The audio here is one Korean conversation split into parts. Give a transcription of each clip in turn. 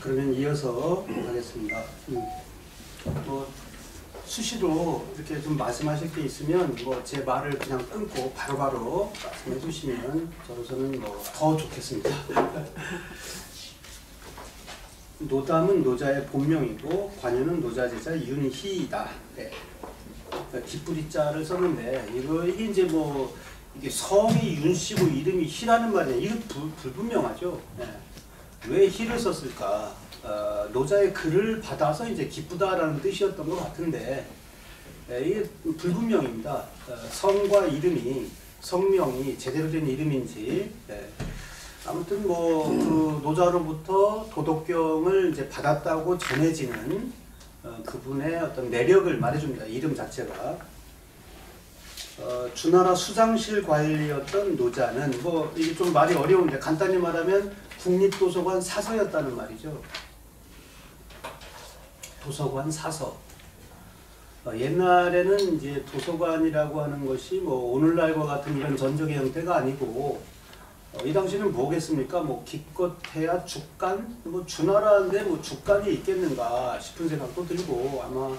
그러면 이어서 하겠습니다. 음. 뭐 수시로 이렇게 좀 말씀하실 게 있으면 뭐 제 말을 그냥 끊고 바로 바로 말씀해 주시면 저로서는 뭐 더 좋겠습니다. 노담은 노자의 본명이고 관유는 노자 제자 윤희이다. 네. 그러니까 기뿌리자를 썼는데 이거 이게 이제 뭐 이게 성이 윤씨고 이름이 희라는 말이에요. 이거 불, 불분명하죠. 네. 왜 희를 썼을까? 어, 노자의 글을 받아서 이제 기쁘다라는 뜻이었던 것 같은데 네, 이게 불분명입니다. 어, 성과 이름이 성명이 제대로 된 이름인지 네. 아무튼 뭐 그 노자로부터 도덕경을 이제 받았다고 전해지는 어, 그분의 어떤 매력을 말해줍니다. 이름 자체가 어, 주나라 수장실 관리였던 노자는 뭐 이게 좀 말이 어려운데 간단히 말하면 국립도서관 사서였다는 말이죠. 도서관 사서. 어, 옛날에는 이제 도서관이라고 하는 것이 뭐 오늘날과 같은 이런 전적의 형태가 아니고 어, 이 당시는 뭐겠습니까? 뭐 기껏해야 죽간 뭐 주나라인데 뭐 죽간이 있겠는가 싶은 생각도 들고 아마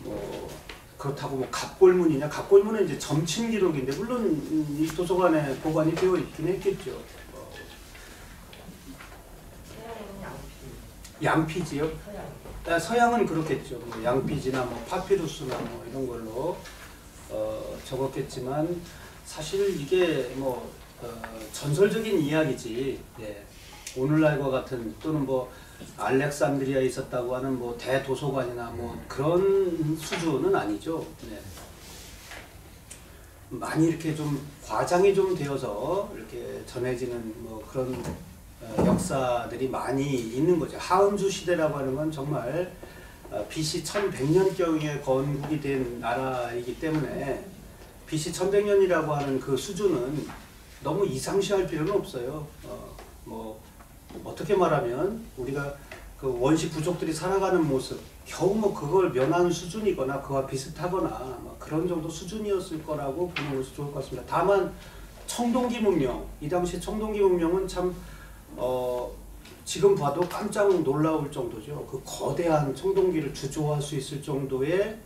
뭐 그렇다고 뭐 갑골문이냐 갑골문은 이제 점침 기록인데 물론 이 도서관에 보관이 되어 있긴 했겠죠. 어, 양피지요? 아, 서양은 그렇겠죠. 뭐 양피지나 뭐 파피루스나 뭐 이런 걸로 어, 적었겠지만 사실 이게 뭐 어, 전설적인 이야기지. 예. 오늘날과 같은 또는 뭐 알렉산드리아에 있었다고 하는 뭐 대도서관이나 뭐 그런 수준은 아니죠. 네. 많이 이렇게 좀 과장이 좀 되어서 이렇게 전해지는 뭐 그런 어, 역사들이 많이 있는 거죠. 하은주 시대라고 하는 건 정말 어, BC 1100년경에 건국이 된 나라이기 때문에 BC 1100년이라고 하는 그 수준은 너무 이상시할 필요는 없어요. 어, 뭐 어떻게 말하면 우리가 그 원시 부족들이 살아가는 모습 겨우 뭐 그걸 면한 수준이거나 그와 비슷하거나 뭐 그런 정도 수준이었을 거라고 보는 것이 좋을 것 같습니다. 다만 청동기 문명 이 당시 청동기 문명은 참 어, 지금 봐도 깜짝 놀라울 정도죠. 그 거대한 청동기를 주조할 수 있을 정도의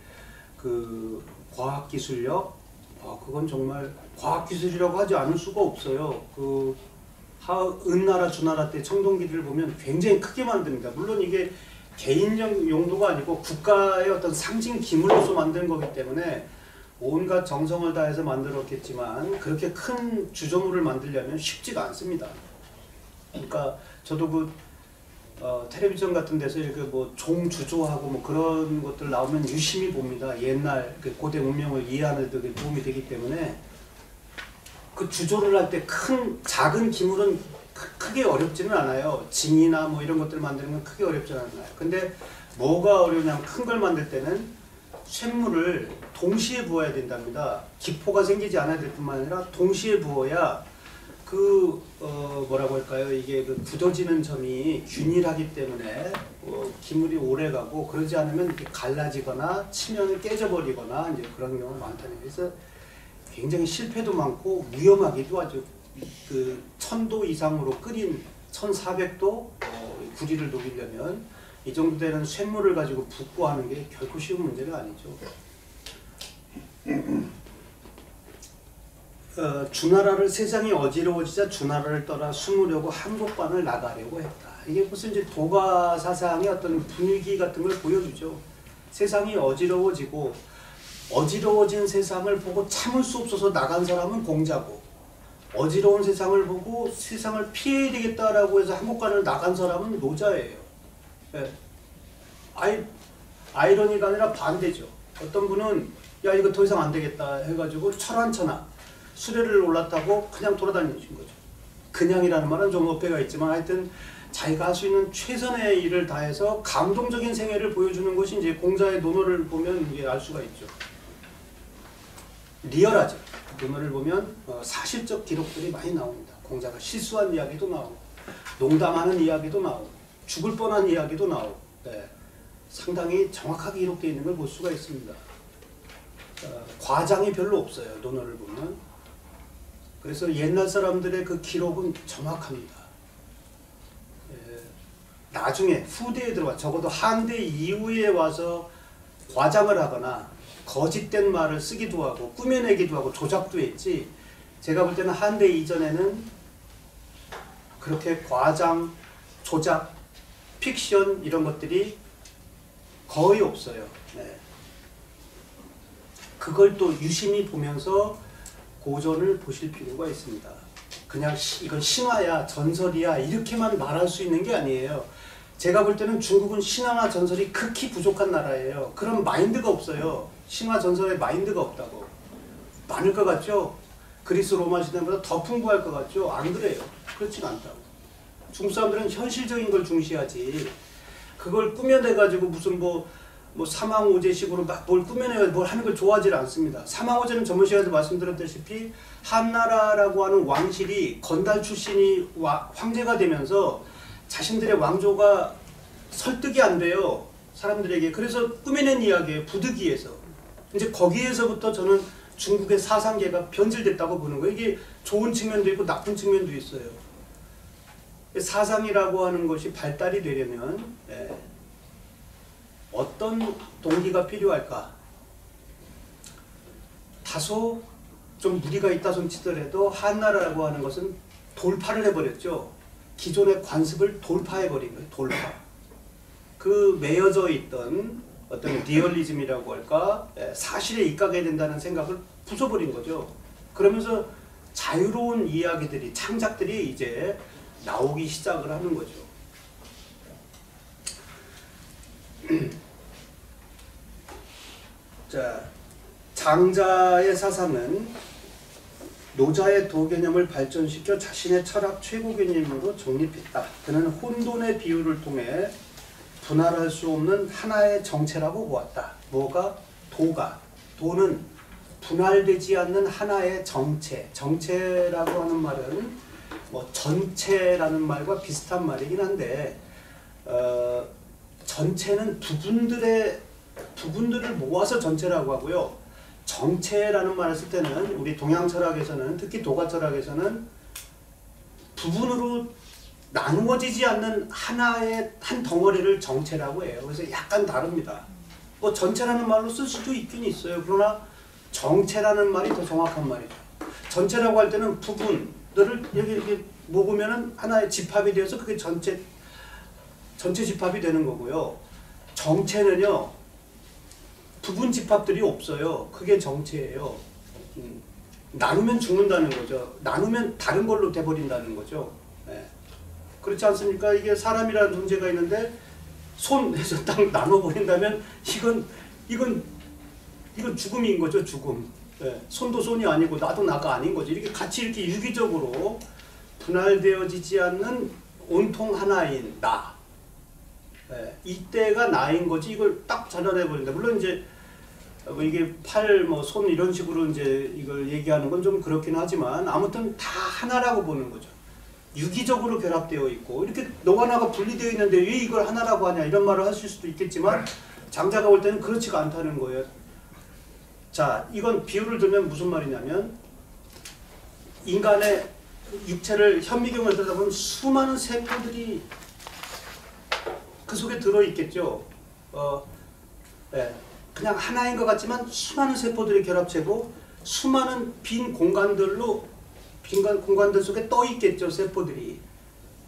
그 과학 기술력, 어, 그건 정말 과학 기술이라고 하지 않을 수가 없어요. 그 하, 은나라 주나라 때 청동기를 보면 굉장히 크게 만듭니다. 물론 이게 개인적 용도가 아니고 국가의 어떤 상징 기물로서 만든 거기 때문에 온갖 정성을 다해서 만들었겠지만 그렇게 큰 주조물을 만들려면 쉽지가 않습니다. 그러니까 저도 그 어, 텔레비전 같은 데서 이렇게 뭐 종주조하고 뭐 그런 것들 나오면 유심히 봅니다. 옛날 그 고대 문명을 이해하는 데 도움이 되기 때문에 그 주조를 할 때 큰 작은 기물은 크, 게 어렵지는 않아요. 징이나 뭐 이런 것들 만드는 건 크게 어렵지 않아요. 근데 뭐가 어려우냐면 큰 걸 만들 때는 쇳물을 동시에 부어야 된답니다. 기포가 생기지 않아야 될 뿐만 아니라 동시에 부어야 그 어, 뭐라고 할까요? 이게 그 굳어지는 점이 균일하기 때문에 어, 기물이 오래 가고 그러지 않으면 이렇게 갈라지거나 치면 깨져버리거나 이제 그런 경우가 많다는 그래서 굉장히 실패도 많고 위험하기도 아주 그 천도 이상으로 끓인 1400도 어, 구리를 녹이려면 이 정도 되는 쇳물을 가지고 붓고 하는 게 결코 쉬운 문제가 아니죠. 어, 주나라를 세상이 어지러워지자 주나라를 떠나 숨으려고 한국반을 나가려고 했다. 이게 무슨 이제 도가 사상의 어떤 분위기 같은 걸 보여주죠. 세상이 어지러워지고 어지러워진 세상을 보고 참을 수 없어서 나간 사람은 공자고 어지러운 세상을 보고 세상을 피해야 되겠다라고 해서 한국관을 나간 사람은 노자예요. 예. 아이, 아이러니가 아니라 반대죠. 어떤 분은 야 이거 더 이상 안 되겠다 해가지고 철환천하 수레를 올랐다고 그냥 돌아다니는 거죠. 그냥이라는 말은 좀 어폐가 있지만 하여튼 자기가 할 수 있는 최선의 일을 다해서 감동적인 생애를 보여주는 것이 이제 공자의 논어를 보면 이게 알 수가 있죠. 리얼하죠. 논어를 보면 어, 사실적 기록들이 많이 나옵니다. 공자가 실수한 이야기도 나오고 농담하는 이야기도 나오고 죽을 뻔한 이야기도 나오고 네. 상당히 정확하게 기록되어 있는 걸 볼 수가 있습니다. 어, 과장이 별로 없어요. 논어를 보면. 그래서 옛날 사람들의 그 기록은 정확합니다. 예, 나중에 후대에 들어와 적어도 한대 이후에 와서 과장을 하거나 거짓된 말을 쓰기도 하고 꾸며내기도 하고 조작도 했지 제가 볼 때는 한대 이전에는 그렇게 과장, 조작, 픽션 이런 것들이 거의 없어요. 네. 그걸 또 유심히 보면서 고전을 보실 필요가 있습니다. 그냥 시, 이건 신화야, 전설이야 이렇게만 말할 수 있는 게 아니에요. 제가 볼 때는 중국은 신화나 전설이 극히 부족한 나라예요. 그런 마인드가 없어요. 신화 전설의 마인드가 없다고. 많을 것 같죠? 그리스 로마 시대보다 더 풍부할 것 같죠? 안 그래요. 그렇진 않다고. 중국 사람들은 현실적인 걸 중시하지. 그걸 꾸며내가지고 무슨 뭐, 뭐 사망오제식으로 막 뭘 꾸며내가 뭘 하는 걸 좋아하지 않습니다. 사망오제는 전번 시간에도 말씀드렸다시피 한나라라고 하는 왕실이 건달 출신이 와, 황제가 되면서 자신들의 왕조가 설득이 안 돼요. 사람들에게. 그래서 꾸며낸 이야기예요. 부득이해서. 이제 거기에서부터 저는 중국의 사상계가 변질됐다고 보는 거예요. 이게 좋은 측면도 있고 나쁜 측면도 있어요. 사상이라고 하는 것이 발달이 되려면 예, 어떤 동기가 필요할까? 다소 좀 무리가 있다 손 치더라도 한나라라고 하는 것은 돌파를 해버렸죠. 기존의 관습을 돌파해버린 거예요. 돌파. 그 매여져 있던 어떤 리얼리즘이라고 할까 예, 사실에 입각해야 된다는 생각을 부숴버린 거죠. 그러면서 자유로운 이야기들이 창작들이 이제 나오기 시작을 하는 거죠. 자, 장자의 사상은 노자의 도 개념을 발전시켜 자신의 철학 최고 개념으로 정립했다. 그는 혼돈의 비유를 통해 분할할 수 없는 하나의 정체라고 보았다. 뭐가? 도가. 도는 분할되지 않는 하나의 정체. 정체라고 하는 말은 뭐 전체라는 말과 비슷한 말이긴 한데 어, 전체는 부분들의 부분들을 모아서 전체라고 하고요. 정체라는 말을 쓸 때는 우리 동양 철학에서는 특히 도가 철학에서는 부분으로 나누어지지 않는 하나의 한 덩어리를 정체라고 해요. 그래서 약간 다릅니다. 뭐 전체라는 말로 쓸 수도 있긴 있어요. 그러나 정체라는 말이 더 정확한 말이죠. 전체라고 할 때는 부분 너를 여기 이렇게 먹으면은 하나의 집합이 되어서 그게 전체 전체 집합이 되는 거고요. 정체는요 부분 집합들이 없어요. 그게 정체예요. 음, 나누면 죽는다는 거죠. 나누면 다른 걸로 돼버린다는 거죠. 네. 그렇지 않습니까? 이게 사람이라는 존재가 있는데 손에서 딱 나눠버린다면 이건 이건 이건 죽음인 거죠. 죽음. 예, 손도 손이 아니고 나도 나가 아닌 거지. 이렇게 같이 이렇게 유기적으로 분할되어지지 않는 온통 하나인 나. 예, 이때가 나인 거지. 이걸 딱 전환해 버린다. 물론 이제 뭐 이게 팔, 뭐 손 이런 식으로 이제 이걸 얘기하는 건 좀 그렇긴 하지만 아무튼 다 하나라고 보는 거죠. 유기적으로 결합되어 있고 이렇게 너가 나가 분리되어 있는데 왜 이걸 하나라고 하냐 이런 말을 하실 수도 있겠지만 장자가 볼 때는 그렇지가 않다는 거예요. 자, 이건 비유를 들면 무슨 말이냐면 인간의 육체를 현미경을 들여다보면 수많은 세포들이 그 속에 들어있겠죠. 어, 네. 그냥 하나인 것 같지만 수많은 세포들이 결합체고 수많은 빈 공간들로 빈 공간들 속에 떠 있겠죠 세포들이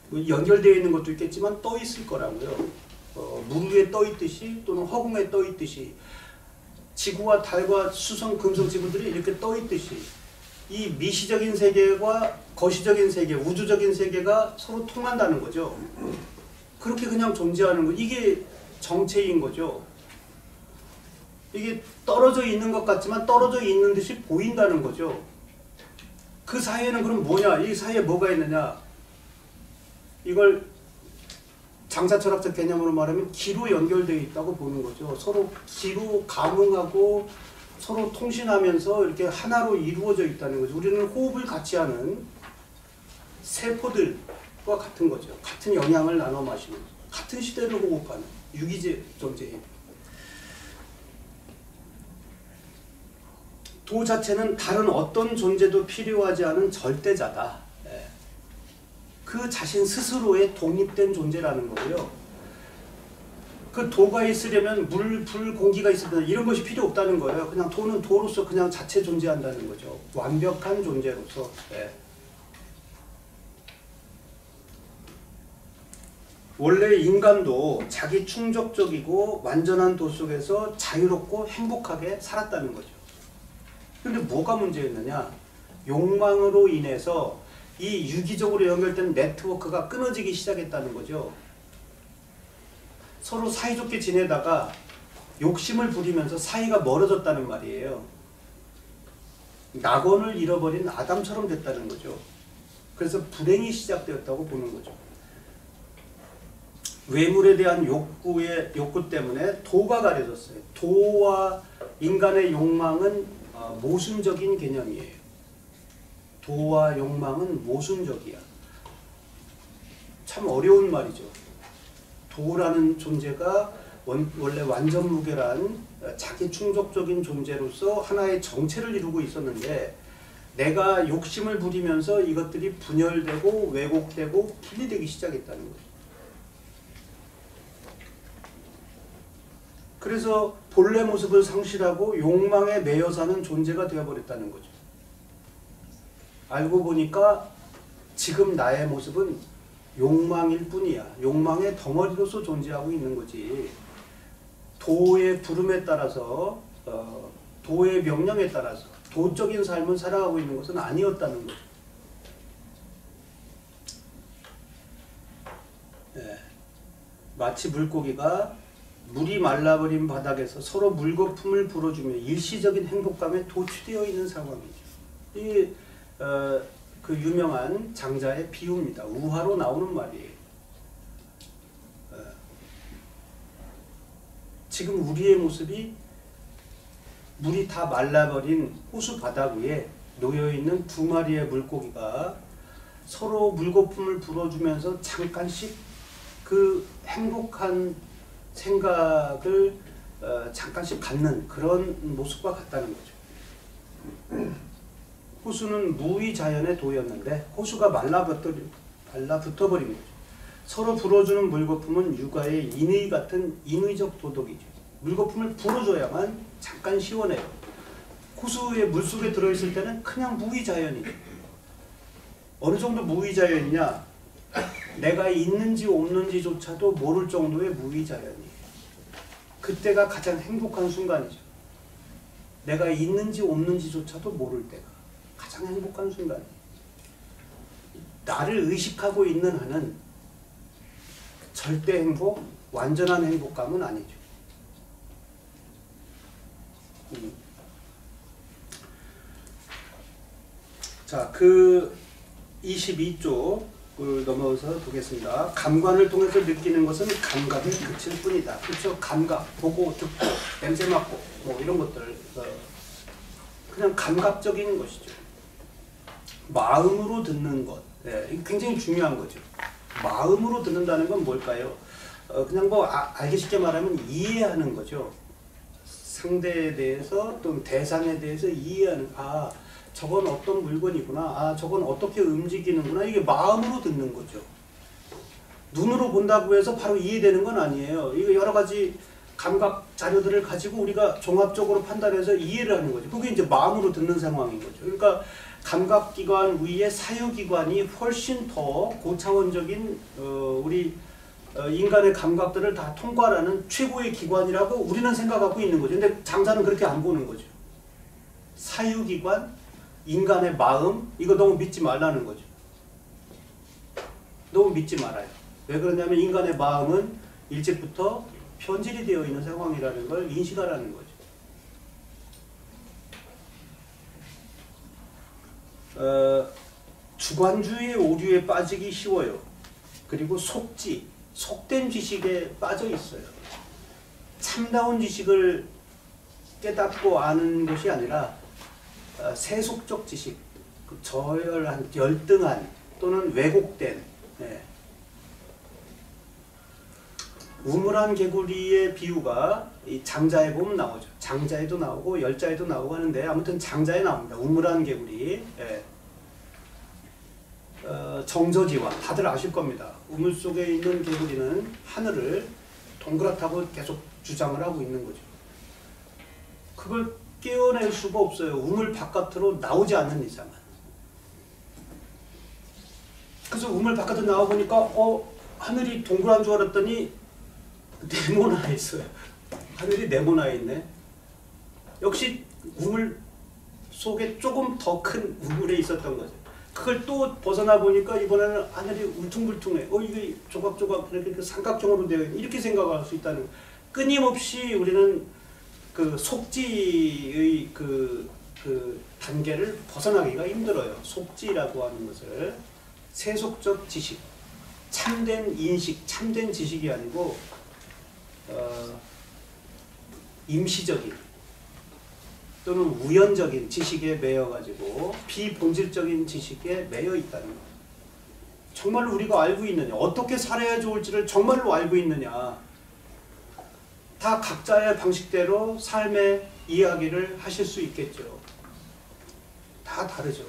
뭐 연결되어 있는 것도 있겠지만 떠 있을 거라고요. 어, 물 위에 떠 있듯이 또는 허공에 떠 있듯이 지구와 달과 수성, 금성 지구들이 이렇게 떠 있듯이 이 미시적인 세계와 거시적인 세계, 우주적인 세계가 서로 통한다는 거죠. 그렇게 그냥 존재하는 거 이게 정체인 거죠. 이게 떨어져 있는 것 같지만 떨어져 있는 듯이 보인다는 거죠. 그 사이에는 그럼 뭐냐? 이 사이에 뭐가 있느냐? 이걸 장사 철학적 개념으로 말하면 기로 연결되어 있다고 보는 거죠. 서로 기로 감응하고 서로 통신하면서 이렇게 하나로 이루어져 있다는 거죠. 우리는 호흡을 같이 하는 세포들과 같은 거죠. 같은 영향을 나눠 마시는 같은 시대를 호흡하는 유기체 존재입니다. 도 자체는 다른 어떤 존재도 필요하지 않은 절대자다. 예. 그 자신 스스로의 독립된 존재라는 거고요. 그 도가 있으려면 물, 불, 공기가 있으면 이런 것이 필요 없다는 거예요. 그냥 도는 도로서 그냥 자체 존재한다는 거죠. 완벽한 존재로서. 예. 원래 인간도 자기 충족적이고 완전한 도 속에서 자유롭고 행복하게 살았다는 거죠. 근데 뭐가 문제였느냐? 욕망으로 인해서 이 유기적으로 연결된 네트워크가 끊어지기 시작했다는 거죠. 서로 사이좋게 지내다가 욕심을 부리면서 사이가 멀어졌다는 말이에요. 낙원을 잃어버린 아담처럼 됐다는 거죠. 그래서 불행이 시작되었다고 보는 거죠. 외물에 대한 욕구의 욕구 때문에 도가 가려졌어요. 도와 인간의 욕망은 어, 모순적인 개념이에요. 도와 욕망은 모순적이야. 참 어려운 말이죠. 도라는 존재가 원, 원래 완전 무결한 자기 충족적인 존재로서 하나의 정체를 이루고 있었는데 내가 욕심을 부리면서 이것들이 분열되고 왜곡되고 분리되기 시작했다는 거죠. 그래서 본래 모습을 상실하고 욕망에 매여 사는 존재가 되어버렸다는 거죠. 알고 보니까 지금 나의 모습은 욕망일 뿐이야. 욕망의 덩어리로서 존재하고 있는 거지. 도의 부름에 따라서 어, 도의 명령에 따라서 도적인 삶을 살아가고 있는 것은 아니었다는 거죠. 네. 마치 물고기가 물이 말라버린 바닥에서 서로 물거품을 불어주며 일시적인 행복감에 도취되어 있는 상황이죠. 이, 어, 그 유명한 장자의 비유입니다. 우화로 나오는 말이에요. 어, 지금 우리의 모습이 물이 다 말라버린 호수 바닥 위에 놓여있는 두 마리의 물고기가 서로 물거품을 불어주면서 잠깐씩 그 행복한 생각을 어, 잠깐씩 갖는 그런 모습과 같다는 거죠. 호수는 무의 자연의 도였는데 호수가 말라붙어, 말라붙어 버린 거죠. 서로 불어주는 물거품은 육아의 인의 같은 인의적 도덕이죠. 물거품을 불어줘야만 잠깐 시원해요. 호수의 물속에 들어있을 때는 그냥 무의자연이죠. 어느 정도 무의자연이냐? 내가 있는지 없는지조차도 모를 정도의 무의자연이에요. 그때가 가장 행복한 순간이죠. 내가 있는지 없는지조차도 모를 때가 가장 행복한 순간이에요. 나를 의식하고 있는 한은 절대 행복, 완전한 행복감은 아니죠. 음. 자, 그 22쪽 을 넘어서 보겠습니다. 감관을 통해서 느끼는 것은 감각의 끝일 뿐이다. 그렇죠? 감각, 보고, 듣고, 냄새 맡고, 뭐 이런 것들 어, 그냥 감각적인 것이죠. 마음으로 듣는 것, 네, 굉장히 중요한 거죠. 마음으로 듣는다는 건 뭘까요? 어, 그냥 뭐 아, 알기 쉽게 말하면 이해하는 거죠. 상대에 대해서 또는 대상에 대해서 이해하는 아. 저건 어떤 물건이구나. 아, 저건 어떻게 움직이는구나. 이게 마음으로 듣는 거죠. 눈으로 본다고 해서 바로 이해되는 건 아니에요. 이거 여러 가지 감각 자료들을 가지고 우리가 종합적으로 판단해서 이해를 하는 거죠. 그게 이제 마음으로 듣는 상황인 거죠. 그러니까 감각기관 위에 사유기관이 훨씬 더 고차원적인 어, 우리 어, 인간의 감각들을 다 통과하는 최고의 기관이라고 우리는 생각하고 있는 거죠. 근데 장사는 그렇게 안 보는 거죠. 사유기관, 인간의 마음 이거 너무 믿지 말라는 거죠. 너무 믿지 말아요. 왜 그러냐면 인간의 마음은 일찍부터 편질이 되어 있는 상황이라는 걸 인식하라는 거죠. 어, 주관주의 오류에 빠지기 쉬워요. 그리고 속지, 속된 지식에 빠져 있어요. 참다운 지식을 깨닫고 아는 것이 아니라 어, 세속적 지식, 그 저열한, 열등한 또는 왜곡된 네. 우물한 개구리의 비유가 이 장자에 보면 나오죠. 장자에도 나오고 열자에도 나오고 하는데 아무튼 장자에 나옵니다. 우물한 개구리. 예. 어, 정저지와 다들 아실 겁니다. 우물 속에 있는 개구리는 하늘을 동그랗다고 계속 주장을 하고 있는 거죠. 그걸 깨어낼 수가 없어요. 우물 바깥으로 나오지 않는 이상은. 그래서 우물 바깥으로 나와 보니까 어 하늘이 동그란 줄 알았더니 네모나 있어요. 하늘이 네모나 있네. 역시 우물 속에 조금 더 큰 우물에 있었던 거죠. 그걸 또 벗어나 보니까 이번에는 하늘이 울퉁불퉁해. 어 이게 조각조각 이렇게 그 삼각형으로 되어 있네. 이렇게 생각할 수 있다는. 끊임없이 우리는 그 속지의 그, 그 단계를 벗어나기가 힘들어요. 속지라고 하는 것을 세속적 지식, 참된 인식, 참된 지식이 아니고 어, 임시적인 또는 우연적인 지식에 매여 가지고 비본질적인 지식에 매여 있다는 것. 정말로 우리가 알고 있느냐? 어떻게 살아야 좋을지를 정말로 알고 있느냐? 다 각자의 방식대로 삶의 이야기를 하실 수 있겠죠. 다 다르죠.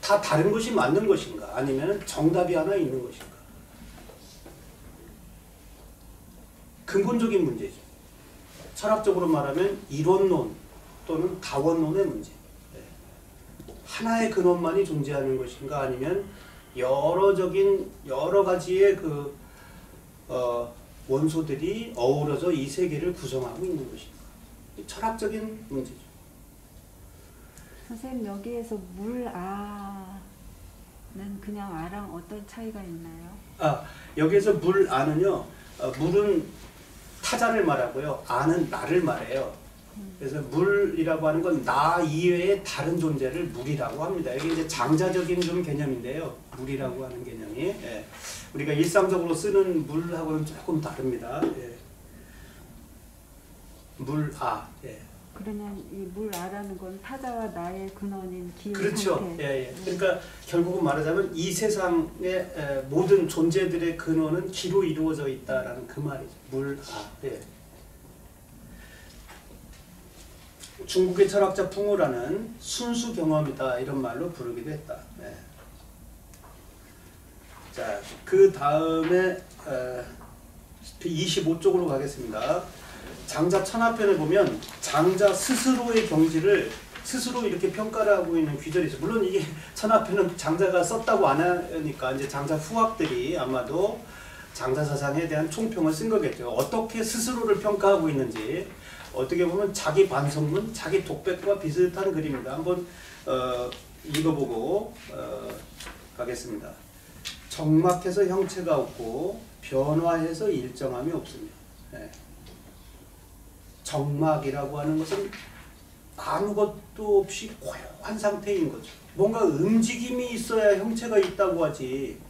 다 다른 것이 맞는 것인가? 아니면 정답이 하나 있는 것인가? 근본적인 문제죠. 철학적으로 말하면 이론론 또는 가원론의 문제. 네. 하나의 근원만이 존재하는 것인가? 아니면 여러적인 여러 가지의 그 어, 원소들이 어우러져 이 세계를 구성하고 있는 것인가? 철학적인 문제죠. 선생님 여기에서 물아는 그냥 아랑 어떤 차이가 있나요? 아 여기에서 물 아는요 어, 물은 타자를 말하고요 아는 나를 말해요 그래서 물이라고 하는 건 나 이외의 다른 존재를 물이라고 합니다 이게 이제 장자적인 좀 개념인데요 물이라고 하는 개념이 예. 우리가 일상적으로 쓰는 물하고는 조금 다릅니다 예. 물아 예. 그러면 이 물아라는 건 타자와 나의 근원인 기의 그렇죠. 상태. 예, 예. 그러니까 결국은 말하자면 이 세상의 에, 모든 존재들의 근원은 기로 이루어져 있다라는 그 말이죠. 물, 아, 예. 중국의 철학자 풍우라는 순수 경험이다 이런 말로 부르기도 했다. 예. 자, 그 다음에 에, 25쪽으로 가겠습니다. 장자 천하편을 보면 장자 스스로의 경지를 스스로 이렇게 평가를 하고 있는 귀절이 있어요. 물론 이게 천하편은 장자가 썼다고 안 하니까 이제 장자 후학들이 아마도 장자 사상에 대한 총평을 쓴 거겠죠. 어떻게 스스로를 평가하고 있는지 어떻게 보면 자기 반성문, 자기 독백과 비슷한 그림입니다. 한번 어, 읽어보고 어, 가겠습니다. 정막해서 형체가 없고 변화해서 일정함이 없으며 예. 정막이라고 하는 것은 아무것도 없이 고요한 상태인 거죠. 뭔가 움직임이 있어야 형체가 있다고 하지.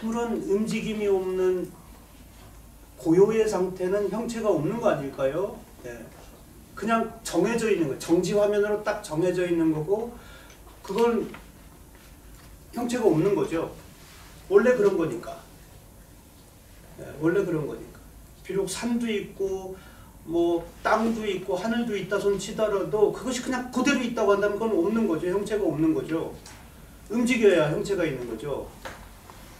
아무런 움직임이 없는 고요의 상태는 형체가 없는 거 아닐까요? 예. 그냥 정해져 있는 거, 정지 화면으로 딱 정해져 있는 거고, 그건 형체가 없는 거죠. 원래 그런 거니까. 예, 원래 그런 거니까. 비록 산도 있고, 뭐 땅도 있고 하늘도 있다 손 치더라도 그것이 그냥 그대로 있다고 한다면 그건 없는 거죠. 형체가 없는 거죠. 움직여야 형체가 있는 거죠.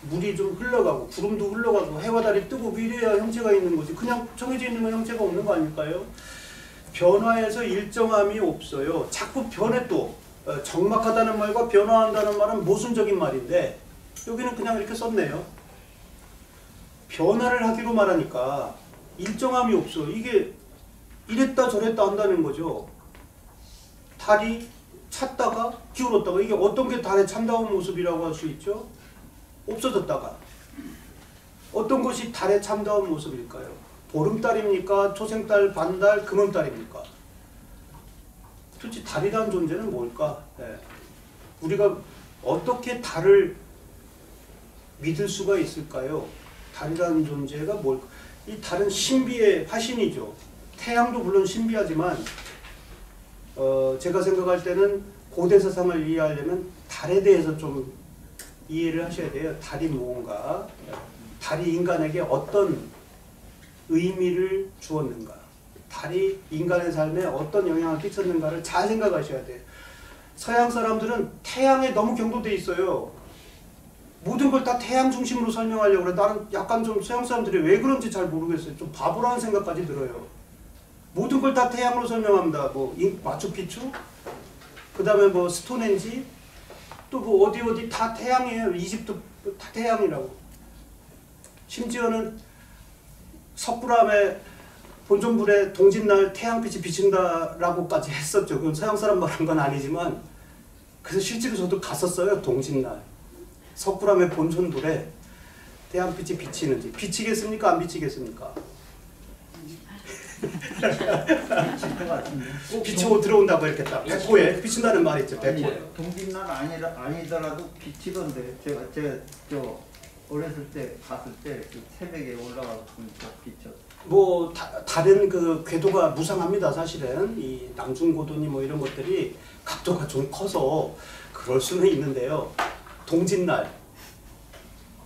물이 좀 흘러가고 구름도 흘러가고 해와 달이 뜨고 이래야 형체가 있는 거지. 그냥 정해져 있는 건 형체가 없는 거 아닐까요? 변화에서 일정함이 없어요. 자꾸 변해 또 어, 정막하다는 말과 변화한다는 말은 모순적인 말인데 여기는 그냥 이렇게 썼네요. 변화를 하기로 말하니까 일정함이 없어. 이게 이랬다 저랬다 한다는 거죠. 달이 찼다가 기울었다가 이게 어떤 게 달의 참다운 모습이라고 할 수 있죠? 없어졌다가 어떤 것이 달의 참다운 모습일까요? 보름달입니까? 초생달, 반달, 금음달입니까? 도대체 달이라는 존재는 뭘까? 예. 우리가 어떻게 달을 믿을 수가 있을까요? 달이라는 존재가 뭘까? 이 달은 신비의 화신이죠. 태양도 물론 신비하지만 어, 제가 생각할 때는 고대 사상을 이해하려면 달에 대해서 좀 이해를 하셔야 돼요. 달이 무언가, 달이 인간에게 어떤 의미를 주었는가, 달이 인간의 삶에 어떤 영향을 끼쳤는가를 잘 생각하셔야 돼요. 서양 사람들은 태양에 너무 경도돼 있어요. 모든 걸 다 태양 중심으로 설명하려고 그래. 나는 약간 좀 서양 사람들이 왜 그런지 잘 모르겠어요. 좀 바보라는 생각까지 들어요. 모든 걸 다 태양으로 설명합니다. 뭐 인- 마추픽추, 그 다음에 뭐 스톤헨지, 또 뭐 어디 어디 다 태양이에요. 이집트 다 태양이라고. 심지어는 석굴암에 본존불에 동짓날 태양빛이 비친다라고까지 했었죠. 그건 서양 사람 말한 건 아니지만 그래서 실제로 저도 갔었어요. 동짓날 석굴암의 본존불에 태양빛이 비치는지 비치겠습니까? 안 비치겠습니까? 꼭 비치고 들어온다고 이렇게 딱 백호에 비친다는 말이 있죠. 백호에. 동짓날 아니라 아니더라도 비치던데 제가 제가 저 어렸을 때 갔을 때 그 새벽에 올라가서 보니까 비쳤. 뭐 다, 다른 그 궤도가 무상합니다 사실은 이 남중고도니 뭐 이런 것들이 각도가 좀 커서 그럴 수는 있는데요 동짓날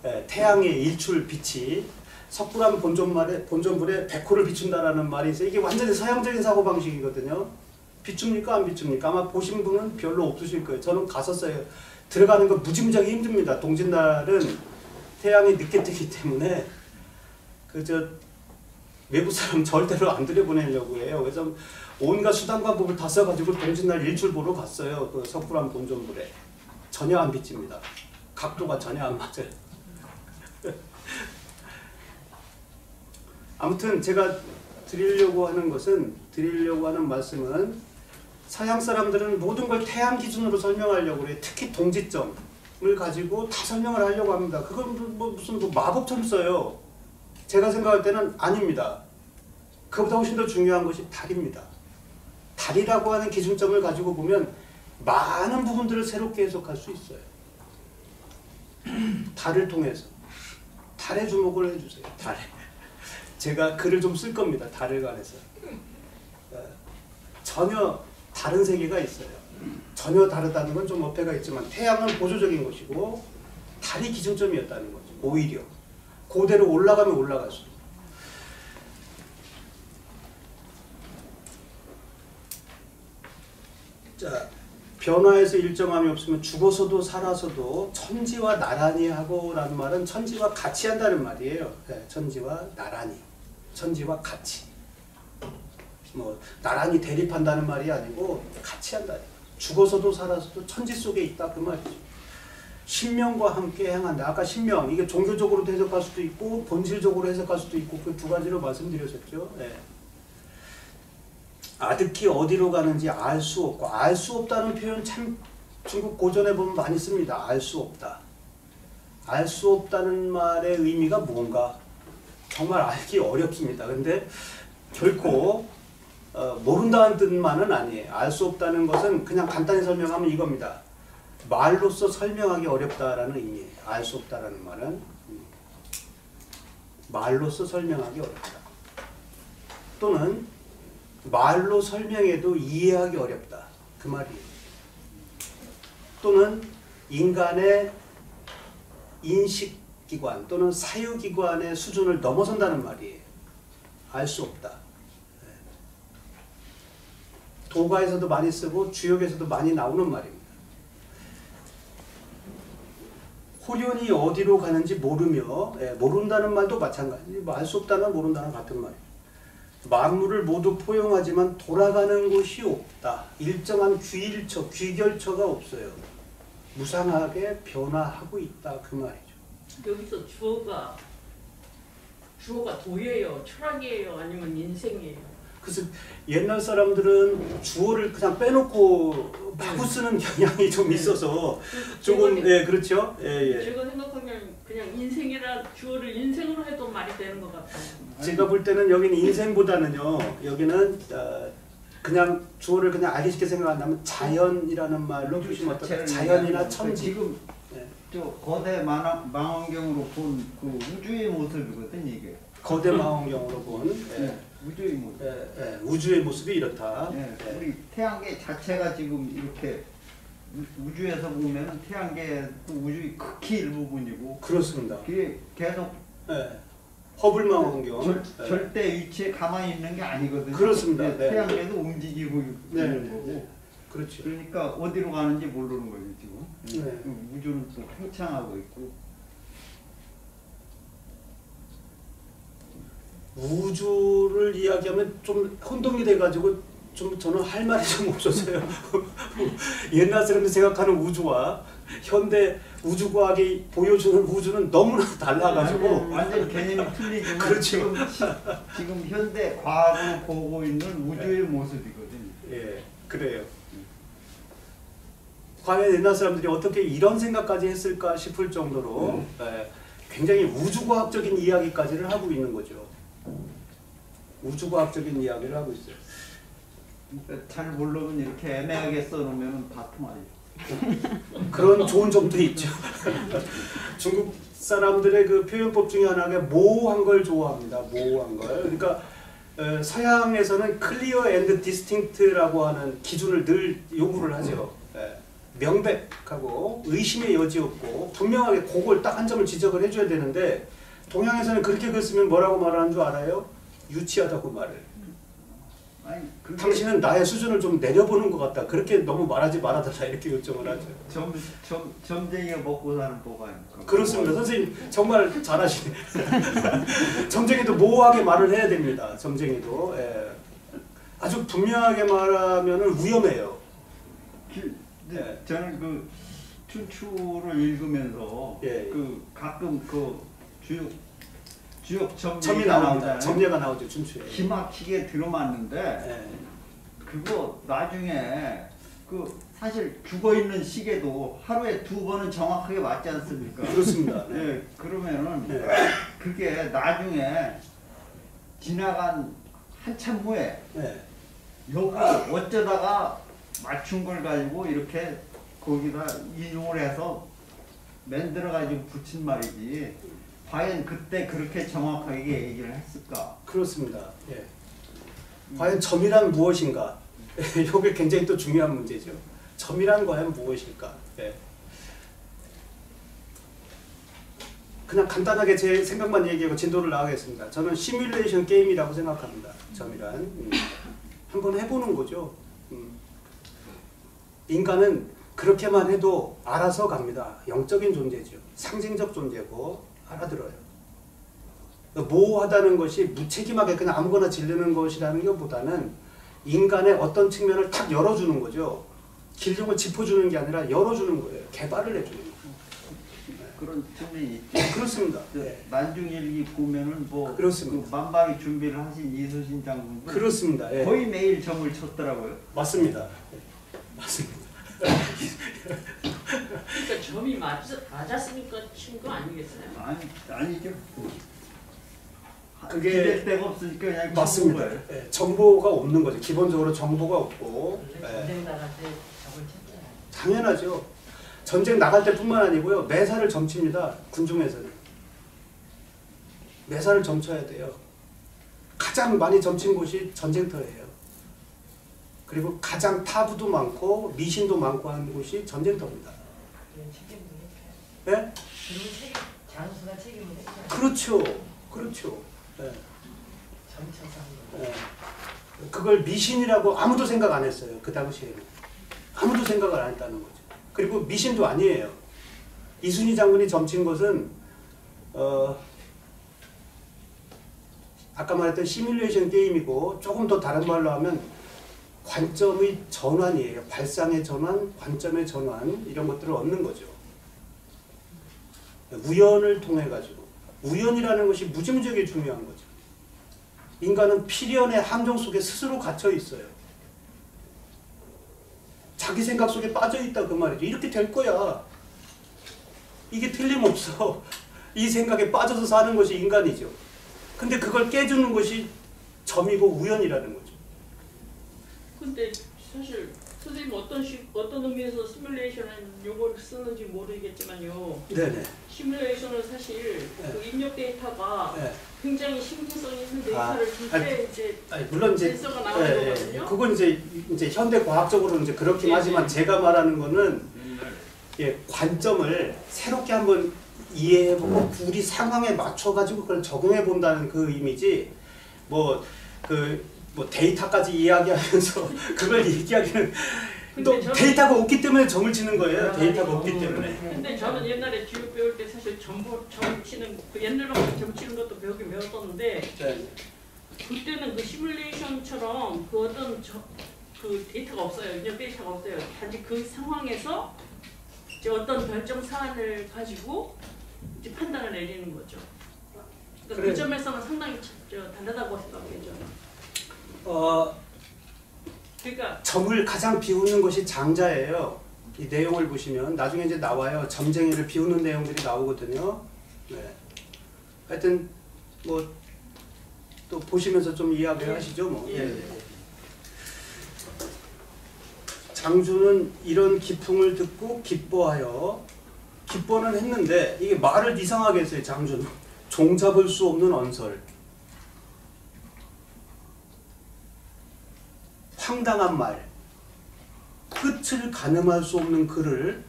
예, 태양의 일출 빛이 석굴암 본존말에 본존불에 백호를 비춘다라는 말이 있어요. 이게 완전히 서양적인 사고 방식이거든요. 비춥니까? 안 비춥니까? 아마 보신 분은 별로 없으실 거예요. 저는 갔었어요. 들어가는 거 무지무지하게 힘듭니다. 동짓날은 태양이 늦게 뜨기 때문에 그저 외부 사람 절대로 안 들여보내려고 해요. 그래서 온갖 수단 방법을 다 써가지고 동짓날 일출 보러 갔어요. 그 석굴암 본존불에 전혀 안 비칩니다. 각도가 전혀 안 맞아요. 아무튼 제가 드리려고 하는 것은 드리려고 하는 말씀은 서양 사람들은 모든 걸 태양 기준으로 설명하려고 그래요. 특히 동지점을 가지고 다 설명을 하려고 합니다. 그건 뭐 무슨 뭐 마법처럼 써요. 제가 생각할 때는 아닙니다. 그보다 훨씬 더 중요한 것이 달입니다. 달이라고 하는 기준점을 가지고 보면 많은 부분들을 새롭게 해석할 수 있어요. 달을 통해서 달에 주목을 해주세요. 달에 제가 글을 좀 쓸 겁니다. 달을 관해서 어, 전혀 다른 세계가 있어요. 전혀 다르다는 건 좀 어폐가 있지만 태양은 보조적인 것이고 달이 기준점이었다는 거죠. 오히려 고대로 올라가면 올라갈수록 자 변화에서 일정함이 없으면 죽어서도 살아서도 천지와 나란히 하고라는 말은 천지와 같이 한다는 말이에요. 네, 천지와 나란히, 천지와 같이. 뭐 나란히 대립한다는 말이 아니고 같이 한다. 죽어서도 살아서도 천지 속에 있다 그 말이죠. 신명과 함께 행한다. 아까 신명 이게 종교적으로 해석할 수도 있고 본질적으로 해석할 수도 있고 그 두 가지로 말씀드렸었죠. 네. 아득히 어디로 가는지 알 수 없고 알 수 없다는 표현 참 중국 고전에 보면 많이 씁니다. 알 수 없다. 알 수 없다는 말의 의미가 뭔가 정말 알기 어렵습니다. 근데 결코 어, 모른다는 뜻만은 아니에요. 알 수 없다는 것은 그냥 간단히 설명하면 이겁니다. 말로써 설명하기 어렵다라는 의미예요. 알 수 없다라는 말은 음. 말로써 설명하기 어렵다. 또는 말로 설명해도 이해하기 어렵다. 그 말이에요. 또는 인간의 인식기관 또는 사유기관의 수준을 넘어선다는 말이에요. 알 수 없다. 네. 도가에서도 많이 쓰고 주역에서도 많이 나오는 말입니다. 호련이 어디로 가는지 모르며 예, 모른다는 말도 마찬가지. 알수 없다는 모른다는 같은 말이에요. 만물을 모두 포용하지만 돌아가는 곳이 없다. 일정한 귀일처, 귀결처가 없어요. 무상하게 변화하고 있다 그 말이죠. 여기서 주어가 주어가 도예요, 철학이에요, 아니면 인생이에요. 그래서 옛날 사람들은 주어를 그냥 빼놓고 마구 쓰는 경향이 좀 있어서 조금 제가, 예 그렇죠 예 예. 제가 생각하면 그냥 인생이라 주어를 인생으로 해도 말이 되는 것 같아요. 제가 볼 때는 여기는 인생보다는요 여기는 어, 그냥 주어를 그냥 알기 쉽게 생각한다면 자연이라는 말로 주시면 어떨까요? 자체를 자연이나 천지 지금 예. 저 거대 망, 망원경으로 본 그 우주의 모습이거든 이게. 거대 망원경으로 본 예, 네, 우주의 모습. 우주의 모습이 이렇다. 예, 예. 우리 태양계 자체가 지금 이렇게 우- 우주에서 보면은 태양계 그 우주의 극히 일부분이고 그렇습니다. 그게 계속 예. 허블 망원경. 절, 예. 절대 위치에 가만히 있는 게 아니거든요. 그렇습니다. 예, 네. 태양계도 움직이고 네. 있는 거고. 그렇죠. 그러니까 어디로 가는지 모르는 거예요 지금. 네. 그 우주는 또 팽창하고 있고. 우주를 이야기하면 좀 혼동이 돼가지고 좀 저는 할 말이 좀 없어서요. 옛날 사람들이 생각하는 우주와 현대 우주과학이 보여주는 우주는 너무나 달라가지고 완전, 개념이 틀리지만 그렇죠. 지금 시- 지금 현대 과학으로 보고 있는 우주의 모습이거든요. 예 그래요. 과연 옛날 사람들이 어떻게 이런 생각까지 했을까 싶을 정도로 예, 굉장히 우주과학적인 이야기까지를 하고 있는 거죠. 우주과학적인 이야기를 하고 있어요. 그러니까 잘 모르면 이렇게 애매하게 써놓으면 다 통하죠. 그런 좋은 점도 있죠. 중국 사람들의 그 표현법 중에 하나가 모호한 걸 좋아합니다. 모호한 걸. 그러니까 어, 서양에서는 clear and distinct라고 하는 기준을 늘 요구를 하죠. 예, 명백하고 의심의 여지 없고 분명하게 그걸 딱 한 점을 지적을 해줘야 되는데 동양에서는 그렇게 글 쓰면 뭐라고 말하는 줄 알아요? 유치하다고 말을. 아니 그게 당신은 나의 수준을 좀 내려보는 것 같다. 그렇게 너무 말하지 말아달라 이렇게 요청을 하죠. 점, 점, 점쟁이가 먹고 사는 법 아닙니까? 그렇습니다. 선생님 정말 잘하시네. 점쟁이도 모호하게 말을 해야 됩니다. 점쟁이도 예. 아주 분명하게 말하면 위험해요. 기- 근데 예. 저는 그 춘추를 읽으면서 예. 그 가끔 그 주역 주역 점이. 나오잖아요. 점례가 나오죠 춘추에. 기막히게 들어맞는데 예. 그거 나중에 그 사실 죽어 있는 시계도 하루에 두 번은 정확하게 맞지 않습니까? 그렇습니다. 네. 예, 그러면은 네. 그게 나중에 지나간 한참 후에 예. 여기 어쩌다가 맞춘 걸 가지고 이렇게 거기다 인용을 해서 만들어 가지고 붙인 말이지. 과연 그때 그렇게 정확하게 얘기를 했을까? 그렇습니다. 예. 과연 점이란 무엇인가? 이게 굉장히 또 중요한 문제죠. 점이란 과연 무엇일까? 예. 그냥 간단하게 제 생각만 얘기하고 진도를 나가겠습니다. 저는 시뮬레이션 게임이라고 생각합니다. 점이란 음. 한번 해보는 거죠. 음. 인간은 그렇게만 해도 알아서 갑니다. 영적인 존재죠. 상징적 존재고 알아들어요. 모호하다는 것이 무책임하게 그냥 아무거나 지르는 것이라는 것보다는 인간의 어떤 측면을 탁 열어주는 거죠. 길종을 짚어주는 게 아니라 열어주는 거예요. 개발을 해주는 거예요. 그런 측면이 있죠. 그렇습니다. 저 네. 만중일기 보면은 뭐 그렇습니다. 그 만박이 준비를 하신 이수신 장군도 그렇습니다. 예. 거의 매일 점을 쳤더라고요. 맞습니다. 예. 맞습니다. 그러니까 점이 맞, 맞았으니까 친 거 아니겠어요? 아니 아니죠. 그게- 기댈 데가 없으니까 그냥 맞습니다. 거예요. 예. 정보가 없는 거죠. 기본적으로 정보가 없고. 예. 전쟁 나갈 때 적을 쳤잖아요. 당연하죠. 전쟁 나갈 때뿐만 아니고요. 매사를 점칩니다. 군중에서는. 매사를 점쳐야 돼요. 가장 많이 점친 곳이 전쟁터예요. 그리고 가장 타부도 많고 미신도 많고 하는 곳이 전쟁터입니다. 예? 했잖아요. 그렇죠. 그렇죠. 예. 그걸 미신이라고 아무도 생각 안 했어요. 그 당시에는. 아무도 생각을 안 했다는 거죠. 그리고 미신도 아니에요. 이순희 장군이 점친 것은 어, 아까 말했던 시뮬레이션 게임이고 조금 더 다른 말로 하면 관점의 전환이에요. 발상의 전환, 관점의 전환 이런 것들을 얻는 거죠. 우연을 통해 가지고 우연이라는 것이 무지무지하게 중요한 거죠. 인간은 필연의 함정 속에 스스로 갇혀 있어요. 자기 생각 속에 빠져 있다 그 말이죠. 이렇게 될 거야. 이게 틀림없어. 이 생각에 빠져서 사는 것이 인간이죠. 근데 그걸 깨주는 것이 점이고 우연이라는 거죠. 근데 사실 선생님 어떤 식 어떤 의미에서 시뮬레이션은 요걸 쓰는지 모르겠지만요. 네네. 시뮬레이션은 사실 네. 그 입력 데이터가 네. 굉장히 신빙성 있는 아, 데이터를 줄 아니, 때 이제 아니, 물론 이제 센서가 나오는 예, 예. 거거든요. 그건 이제 이제 현대 과학적으로 이제 그렇긴 예, 하지만 예. 제가 말하는 거는 옛날 예, 관점을 새롭게 한번 이해해보고 우리 상황에 맞춰가지고 그걸 적용해 본다는 그 의미지 뭐그 뭐 데이터까지 이야기하면서 그걸 얘기하기는 또 데이터가 없기 때문에 점을 치는 거예요. 아, 데이터가 네. 없기 때문에. 근데 저는 옛날에 지우 배울 때 사실 점 치는 그 옛날로 점 치는 것도 배우긴 배웠었는데 네. 그때는 그 시뮬레이션처럼 그 어떤 저, 그 데이터가 없어요. 인력 데이터가 없어요. 단지 그 상황에서 이제 어떤 결정 사안을 가지고 이제 판단을 내리는 거죠. 그러니까 그래요. 그 점에서는 상당히 생각해요. 저는. 어, 그러니까 점을 가장 비우는 것이 장자예요. 이 내용을 보시면 나중에 이제 나와요. 점쟁이를 비우는 내용들이 나오거든요. 네. 하여튼 뭐 또 보시면서 좀 이해하게 하시죠. 뭐. 예. 예. 장주는 이런 기풍을 듣고 기뻐하여 기뻐는 했는데 이게 말을 이상하게 했어요. 장주는 종잡을 수 없는 언설. 황당한 말, 끝을 가늠할 수 없는 글을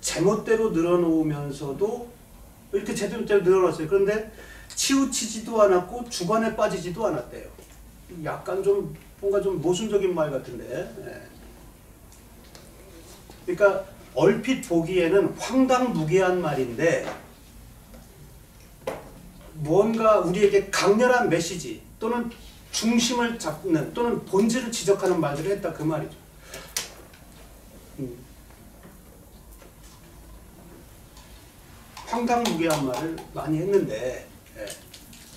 제멋대로 늘어놓으면서도 이렇게 제대로 늘어놨어요. 그런데 치우치지도 않았고 주관에 빠지지도 않았대요. 약간 좀 뭔가 좀 모순적인 말 같은데. 예. 그러니까 얼핏 보기에는 황당무계한 말인데 뭔가 우리에게 강렬한 메시지 또는 중심을 잡는 또는 본질을 지적하는 말들을 했다 그 말이죠. 음. 황당무계한 말을 많이 했는데 예.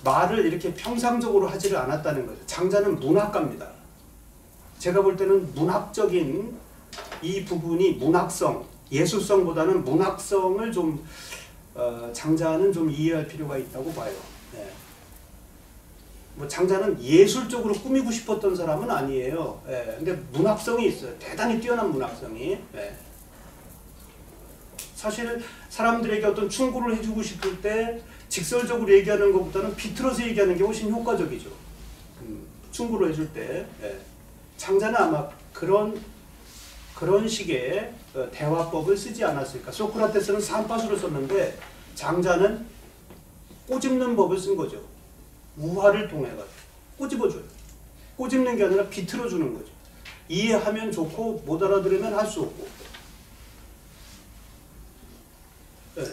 말을 이렇게 평상적으로 하지를 않았다는 거죠. 장자는 문학가입니다. 제가 볼 때는 문학적인 이 부분이 문학성, 예술성보다는 문학성을 좀 어, 장자는 좀 이해할 필요가 있다고 봐요. 예. 뭐 장자는 예술적으로 꾸미고 싶었던 사람은 아니에요. 예. 근데 문학성이 있어요. 대단히 뛰어난 문학성이. 예. 사실 사람들에게 어떤 충고를 해주고 싶을 때 직설적으로 얘기하는 것보다는 비틀어서 얘기하는 게 훨씬 효과적이죠. 음, 충고를 해줄 때. 예. 장자는 아마 그런 그런 식의 어, 대화법을 쓰지 않았을까. 소크라테스는 산파수를 썼는데 장자는 꼬집는 법을 쓴 거죠. 우화를 통해 가지고 꼬집어줘요. 꼬집는 게 아니라 비틀어 주는 거죠. 이해하면 좋고 못 알아들으면 할 수 없고. 네.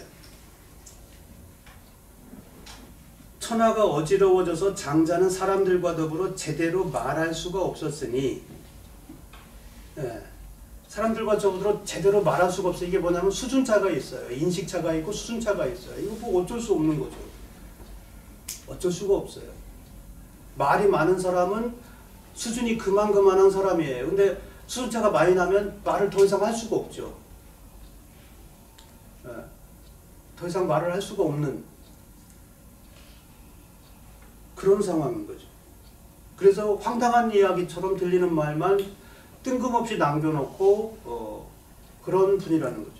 천하가 어지러워져서 장자는 사람들과 더불어 제대로 말할 수가 없었으니 예. 사람들과 더불어 제대로 말할 수가 없어요. 이게 뭐냐면 수준차가 있어요. 인식차가 있고 수준차가 있어요. 이거 뭐 어쩔 수 없는 거죠. 어쩔 수가 없어요. 말이 많은 사람은 수준이 그만 그만한 사람이에요. 근데 수준차가 많이 나면 말을 더 이상 할 수가 없죠. 예. 더 이상 말을 할 수가 없는 그런 상황인 거죠. 그래서 황당한 이야기처럼 들리는 말만 뜬금없이 남겨놓고 어, 그런 분이라는 거죠.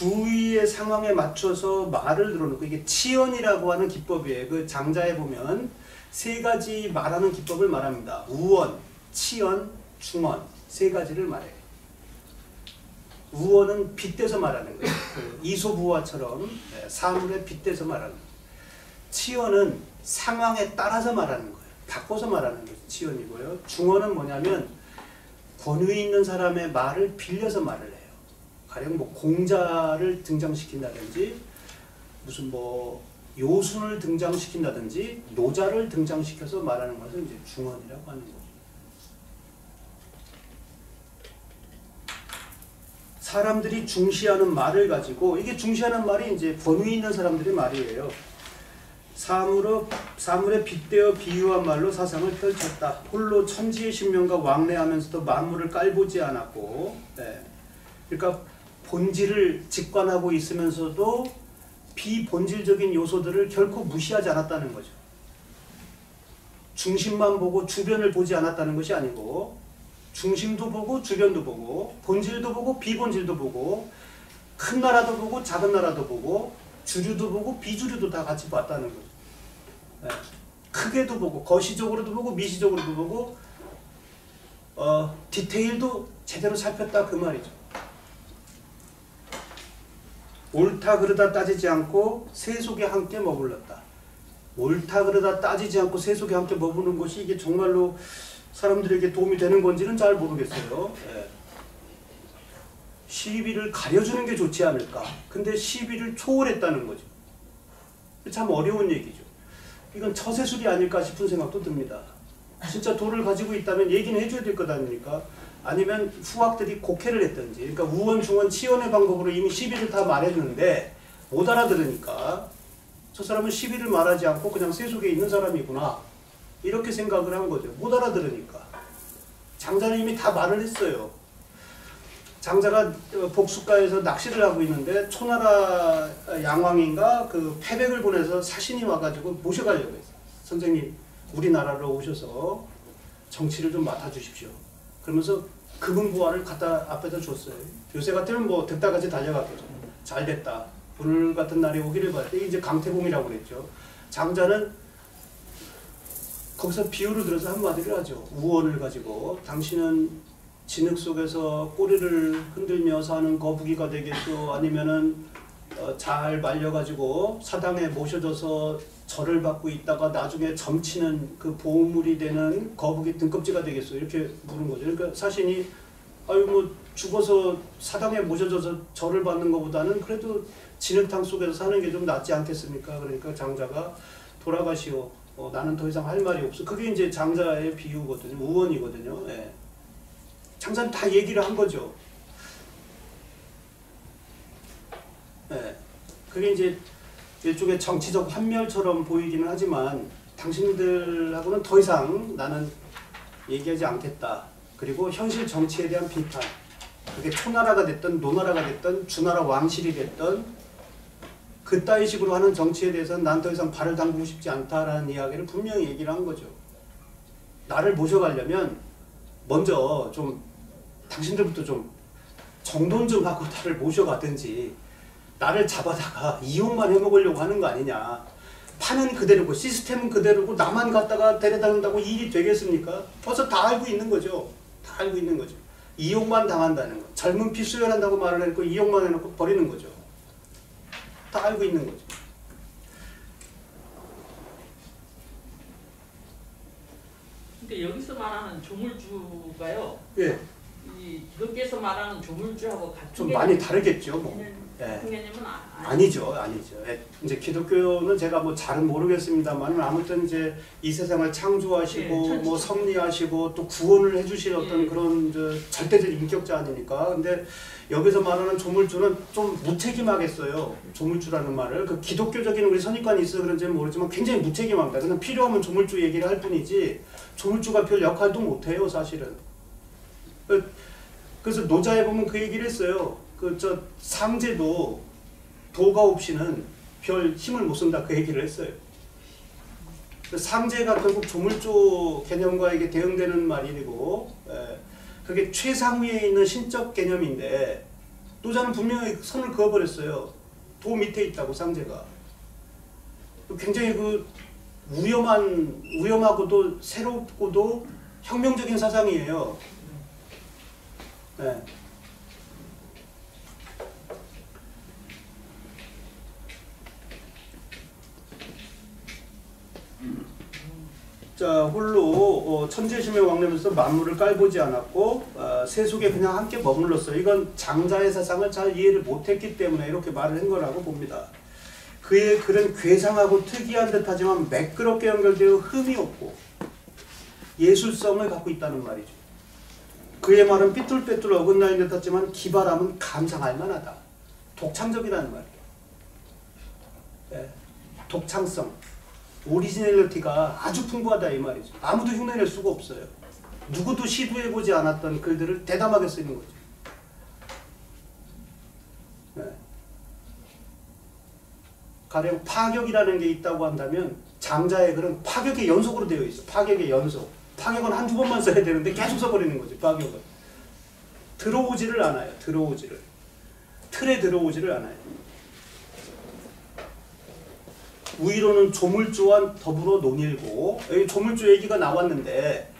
주위의 상황에 맞춰서 말을 늘어놓고 이게 치연이라고 하는 기법이에요. 그 장자에 보면 세 가지 말하는 기법을 말합니다. 우원, 치연, 중언 세 가지를 말해요. 우원은 빗대서 말하는 거예요. 그 이소부화처럼 예, 사물에 빗대서 말하는 거예요. 치연은 상황에 따라서 말하는 거예요. 바꿔서 말하는 게 치연이고요. 중언은 뭐냐면 권위 있는 사람의 말을 빌려서 말을 해요. 가령 뭐 공자를 등장시킨다든지 무슨 뭐 요순을 등장시킨다든지 노자를 등장시켜서 말하는 것을 이제 중언이라고 하는 거죠. 사람들이 중시하는 말을 가지고 이게 중시하는 말이 이제 권위 있는 사람들의 말이에요. 사물어 사물에 빗대어 비유한 말로 사상을 펼쳤다. 홀로 천지의 신명과 왕래하면서도 만물을 깔보지 않았고, 네. 그러니까 본질을 직관하고 있으면서도 비본질적인 요소들을 결코 무시하지 않았다는 거죠. 중심만 보고 주변을 보지 않았다는 것이 아니고 중심도 보고 주변도 보고 본질도 보고 비본질도 보고 큰 나라도 보고 작은 나라도 보고 주류도 보고 비주류도 다 같이 봤다는 거죠. 네. 크게도 보고 거시적으로도 보고 미시적으로도 보고 어, 디테일도 제대로 살폈다 그 말이죠. 옳다 그르다 따지지 않고 세속에 함께 머물렀다. 옳다 그러다 따지지 않고 세속에 함께 머무는 것이 이게 정말로 사람들에게 도움이 되는 건지는 잘 모르겠어요. 예. 시비를 가려주는 게 좋지 않을까. 근데 시비를 초월했다는 거죠. 참 어려운 얘기죠. 이건 처세술이 아닐까 싶은 생각도 듭니다. 진짜 돌을 가지고 있다면 얘기는 해줘야 될 것 아닙니까? 아니면 후학들이 곡해를 했든지 그러니까 우원, 중원, 치원의 방법으로 이미 시비를 다 말했는데 못 알아들으니까 저 사람은 시비를 말하지 않고 그냥 세속에 있는 사람이구나 이렇게 생각을 한 거죠. 못 알아들으니까. 장자는 이미 다 말을 했어요. 장자가 복수가에서 낚시를 하고 있는데 초나라 양왕인가 그 패백을 보내서 사신이 와가지고 모셔가려고 했어요. 선생님 우리나라로 오셔서 정치를 좀 맡아주십시오. 그러면서 금은부화를 갖다 앞에다 줬어요. 요새 같으면 뭐 득다같이 달려갔겠죠. 잘 됐다. 오늘 같은 날이 오기를. 이게 이제 강태공이라고 그랬죠. 장자는 거기서 비유를 들어서 한마디를 하죠. 우원을 가지고 당신은 진흙 속에서 꼬리를 흔들며 사는 거북이가 되겠소 아니면은 어, 잘 말려가지고 사당에 모셔져서 절을 받고 있다가 나중에 점치는 그 보물이 되는 거북이 등껍질가 되겠소 이렇게 물은 거죠. 그러니까 사신이 아유 뭐 죽어서 사당에 모셔져서 절을 받는 것보다는 그래도 진흙탕 속에서 사는 게 좀 낫지 않겠습니까? 그러니까 장자가 돌아가시오. 어, 나는 더 이상 할 말이 없어. 그게 이제 장자의 비유거든요. 우원이거든요. 예. 장자는 다 얘기를 한 거죠. 예. 그게 이제 일종의 정치적 환멸처럼 보이기는 하지만 당신들하고는 더 이상 나는 얘기하지 않겠다. 그리고 현실 정치에 대한 비판. 그게 초나라가 됐든 노나라가 됐든 주나라 왕실이 됐든 그따위 식으로 하는 정치에 대해서는 난 더 이상 발을 담그고 싶지 않다라는 이야기를 분명히 얘기를 한 거죠. 나를 모셔가려면 먼저 좀 당신들부터 좀 정돈 좀 하고 나를 모셔가든지 나를 잡아다가 이용만 해먹으려고 하는 거 아니냐. 판은 그대로고 시스템은 그대로고 나만 갖다가 데려다닌다고 일이 되겠습니까? 벌써 다 알고 있는 거죠. 다 알고 있는 거죠. 이용만 당한다는 거. 젊은 피 수혈한다고 말을 해놓고 이용만 해놓고 버리는 거죠. 다 알고 있는 거죠. 그러니까 여기서 말하는 조물주가요. 예, 이 기독교에서 말하는 조물주하고 같은 좀 많이 다르겠죠. 뭐. 예. 개념은 아, 아니- 아니 죠, 아니죠. 예, 이제 기독교는 제가 뭐 잘은 모르겠습니다만 아무튼 이제 이 세상을 창조하시고 예. 뭐 섭리하시고 또 구원을 해주실 어떤 예. 그런 저 절대적 인격자 아닙니까? 근데 여기서 말하는 조물주는 좀 무책임하겠어요. 조물주라는 말을 그 기독교적인 우리 선입관이 있어 그런지는 모르지만 굉장히 무책임합니다. 그냥 필요하면 조물주 얘기를 할 뿐이지 조물주가 별 역할도 못해요, 사실은. 그- 그래서 노자에 보면 그 얘기를 했어요. 그 저 상제도 도가 없이는 별 힘을 못 쓴다 그 얘기를 했어요. 그 상제가 결국 조물조 개념과 이게 대응되는 말이고, 예, 그게 최상위에 있는 신적 개념인데 노자는 분명히 선을 그어버렸어요. 도 밑에 있다고 상제가. 굉장히 그 위험한 위험하고도 새롭고도 혁명적인 사상이에요. 네. 자 홀로 어, 천재심의 왕래면서 만물을 깔보지 않았고 어, 세속에 그냥 함께 머물렀어요. 이건 장자의 사상을 잘 이해를 못했기 때문에 이렇게 말을 한 거라고 봅니다. 그의 글은 괴상하고 특이한 듯하지만 매끄럽게 연결되어 흠이 없고 예술성을 갖고 있다는 말이죠. 그의 말은 삐뚤빼뚤 어긋나는 듯하지만 기발함은 감상할 만하다. 독창적이라는 말이에요. 예, 독창성. originality가 아주 풍부하다 이 말이죠. 아무도 흉내낼 수가 없어요. 누구도 시도해보지 않았던 글들을 대담하게 쓰는 거죠. 네. 가령 파격이라는 게 있다고 한다면 장자의 글은 파격의 연속으로 되어 있어. 파격의 연속. 파격은 한두 번만 써야 되는데 계속 써버리는 거죠. 파격은. 들어오지를 않아요. 들어오지를. 틀에 들어오지를 않아요. 우위로는 조물주와 더불어 논일고 조물주 얘기가 나왔는데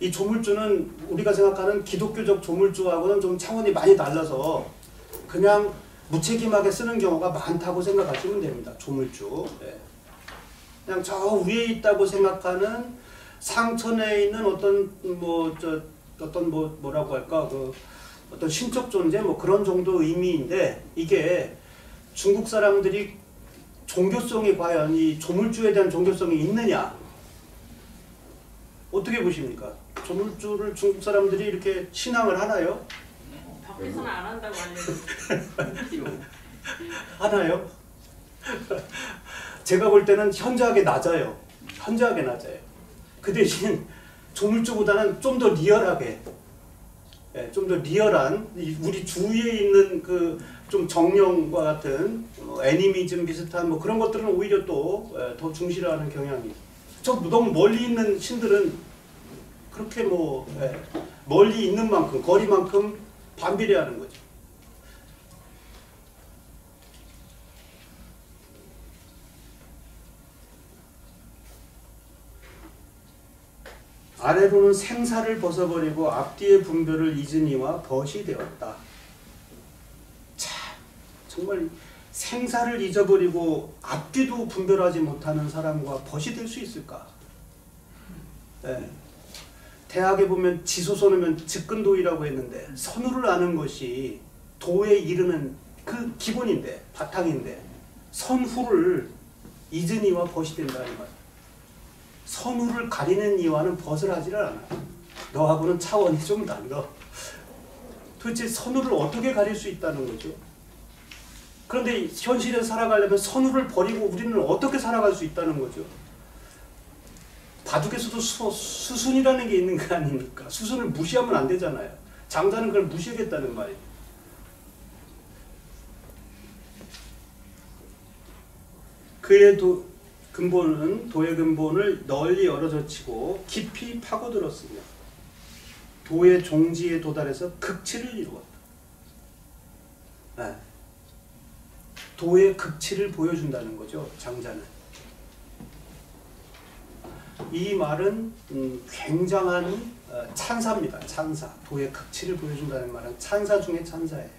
이 조물주는 우리가 생각하는 기독교적 조물주하고는 좀 차원이 많이 달라서 그냥 무책임하게 쓰는 경우가 많다고 생각하시면 됩니다. 조물주. 예. 그냥 저 위에 있다고 생각하는 상천에 있는 어떤 뭐 저 어떤 뭐 뭐라고 할까 그 어떤 신적 존재 뭐 그런 정도 의미인데 이게 중국 사람들이 종교성이 과연 이 조물주에 대한 종교성이 있느냐 어떻게 보십니까? 조물주를 중국 사람들이 이렇게 신앙을 하나요? 밖에서는 안 한다고 알려줬어요. 하나요? 제가 볼 때는 현저하게 낮아요. 현저하게 낮아요. 그 대신 조물주보다는 좀 더 리얼하게, 예, 좀 더 리얼한 이 우리 주위에 있는 그 좀 정령과 같은 어, 애니미즘 비슷한 뭐 그런 것들은 오히려 또더 중시하는 경향이. 저 너무 멀리 있는 신들은 그렇게 뭐 예, 멀리 있는 만큼 거리만큼 반비례하는 거죠. 아래로는 생사를 벗어버리고 앞뒤의 분별을 잊으니와 벗이 되었다. 참 정말 생사를 잊어버리고 앞뒤도 분별하지 못하는 사람과 벗이 될 수 있을까? 네. 대학에 보면 지소선이면 직근도이라고 했는데 선우를 아는 것이 도에 이르는 그 기본인데 바탕인데 선후를 잊으니와 벗이 된다는 말이에요. 선후를 가리는 이와는 벗을 하지를 않아. 너하고는 차원이 좀 달라. 도대체 선후를 어떻게 가릴 수 있다는 거죠? 그런데 현실에서 살아가려면 선후를 버리고 우리는 어떻게 살아갈 수 있다는 거죠? 바둑에서도 수, 수순이라는 게 있는 거 아닙니까? 수순을 무시하면 안 되잖아요. 장자는 그걸 무시하겠다는 말이에요. 그의 도, 근본은 도의 근본을 널리 열어젖히고 깊이 파고들었으며 도의 종지에 도달해서 극치를 이루었다. 네. 도의 극치를 보여준다는 거죠. 장자는. 이 말은 음, 굉장한 어, 찬사입니다. 찬사. 도의 극치를 보여준다는 말은 찬사 중에 찬사예요.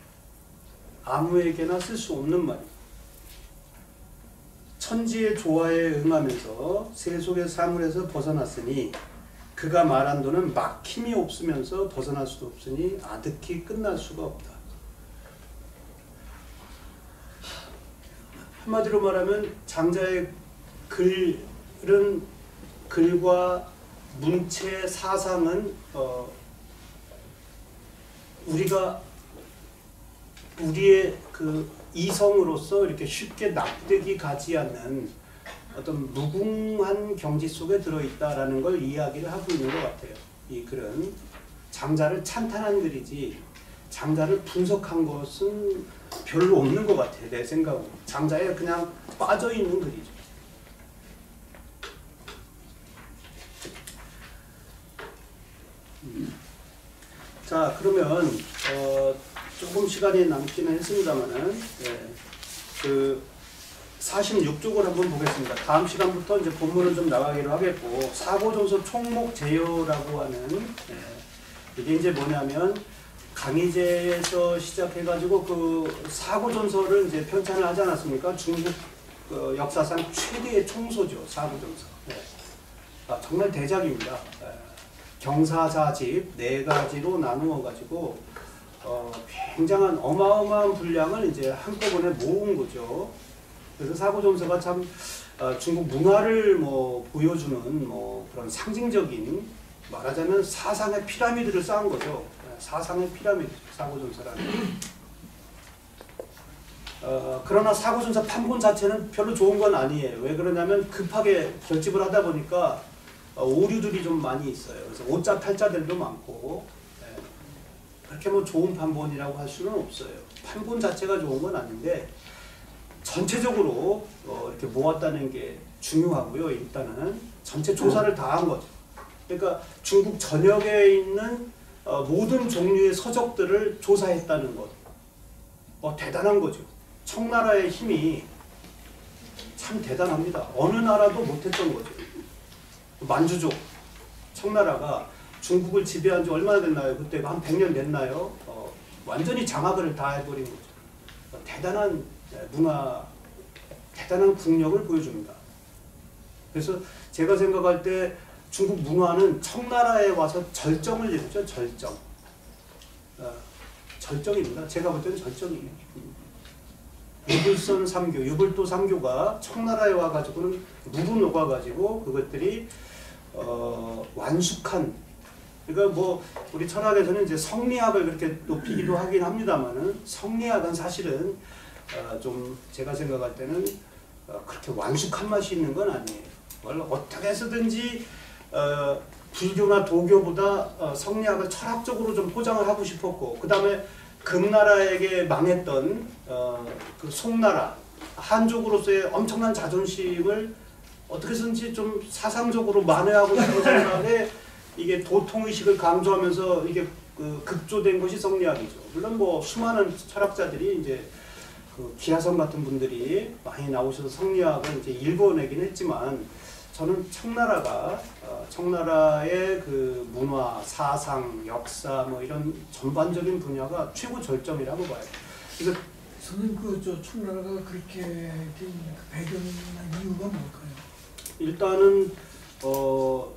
아무에게나 쓸 수 없는 말이에요. 천지의 조화에 응하면서 세속의 사물에서 벗어났으니 그가 말한 도는 막힘이 없으면서 벗어날 수도 없으니 아득히 끝날 수가 없다. 한마디로 말하면 장자의 글은 글과 문체 사상은 어, 우리가 우리의 그 이성으로서 이렇게 쉽게 납득이 가지 않는 어떤 무궁한 경지 속에 들어있다라는 걸 이야기를 하고 있는 것 같아요. 이 글은 장자를 찬탄한 글이지 장자를 분석한 것은 별로 없는 것 같아요. 내 생각으로. 장자에 그냥 빠져 있는 글이죠. 음. 자 그러면 어, 조금 시간이 남기는 했습니다만은 예, 그 46쪽을 한번 보겠습니다. 다음 시간부터 이제 본문은 좀 나가기로 하겠고 사고정서 총목 제요라고 하는 예, 이게 이제 뭐냐면 강의제에서 시작해가지고 그 사고전서를 이제 편찬을 하지 않았습니까? 중국 그 역사상 최대의 총소죠 사고전서. 예. 아, 정말 대작입니다. 예. 경사사집 네 가지로 나누어 가지고 어, 굉장한 어마어마한 분량을 이제 한꺼번에 모은 거죠. 그래서 사고점서가 참 어, 중국 문화를 뭐 보여주는 뭐 그런 상징적인 말하자면 사상의 피라미드를 쌓은 거죠. 예, 사상의 피라미드 사고점서라는. 어, 그러나 사고점서 판본 자체는 별로 좋은 건 아니에요. 왜 그러냐면 급하게 결집을 하다 보니까 어, 오류들이 좀 많이 있어요. 그래서 오자 팔자들도 많고 예. 그렇게 뭐 좋은 판본이라고 할 수는 없어요. 판본 자체가 좋은 건 아닌데 전체적으로 어, 이렇게 모았다는 게 중요하고요. 일단은 전체 조사를 다 한 거죠. 그러니까 중국 전역에 있는 어, 모든 종류의 서적들을 조사했다는 것. 어, 대단한 거죠. 청나라의 힘이 참 대단합니다. 어느 나라도 못했던 거죠. 만주족 청나라가 중국을 지배한 지 얼마나 됐나요? 그때 한 100년 됐나요? 어, 완전히 장악을 다 해버린 거죠. 어, 대단한 네, 문화, 대단한 국력을 보여줍니다. 그래서 제가 생각할 때 중국 문화는 청나라에 와서 절정을 이루죠. 절정. 어, 절정입니다. 제가 볼 때는 절정이에요. 유불선 삼교, 유불도 삼교가 청나라에 와가지고는 무르 녹아가지고 그것들이 어, 완숙한 그러니까 뭐 우리 철학에서는 이제 성리학을 그렇게 높이기도 하긴 합니다만은 성리학은 사실은 어, 좀 제가 생각할 때는 어, 그렇게 완숙한 맛이 있는 건 아니에요. 원래 어떻게 해서든지 어, 불교나 도교보다 어, 성리학을 철학적으로 좀 포장을 하고 싶었고 그 다음에 금나라에게 망했던 어, 그 송나라 한족으로서의 엄청난 자존심을 어떻게 해서든지 좀 사상적으로 만회하고 싶은 생각에 이게 도통 의식을 강조하면서 이게 그 급조된 것이 성리학이죠. 물론 뭐 수많은 철학자들이 이제 그 기하성 같은 분들이 많이 나오셔서 성리학을 이제 읽어내긴 했지만 저는 청나라가 어, 청나라의 그 문화, 사상, 역사 뭐 이런 전반적인 분야가 최고 절정이라고 봐요. 그래서 선생님 그저 청나라가 그렇게 된그 배경이나 이유가 뭘까요? 일단은 어,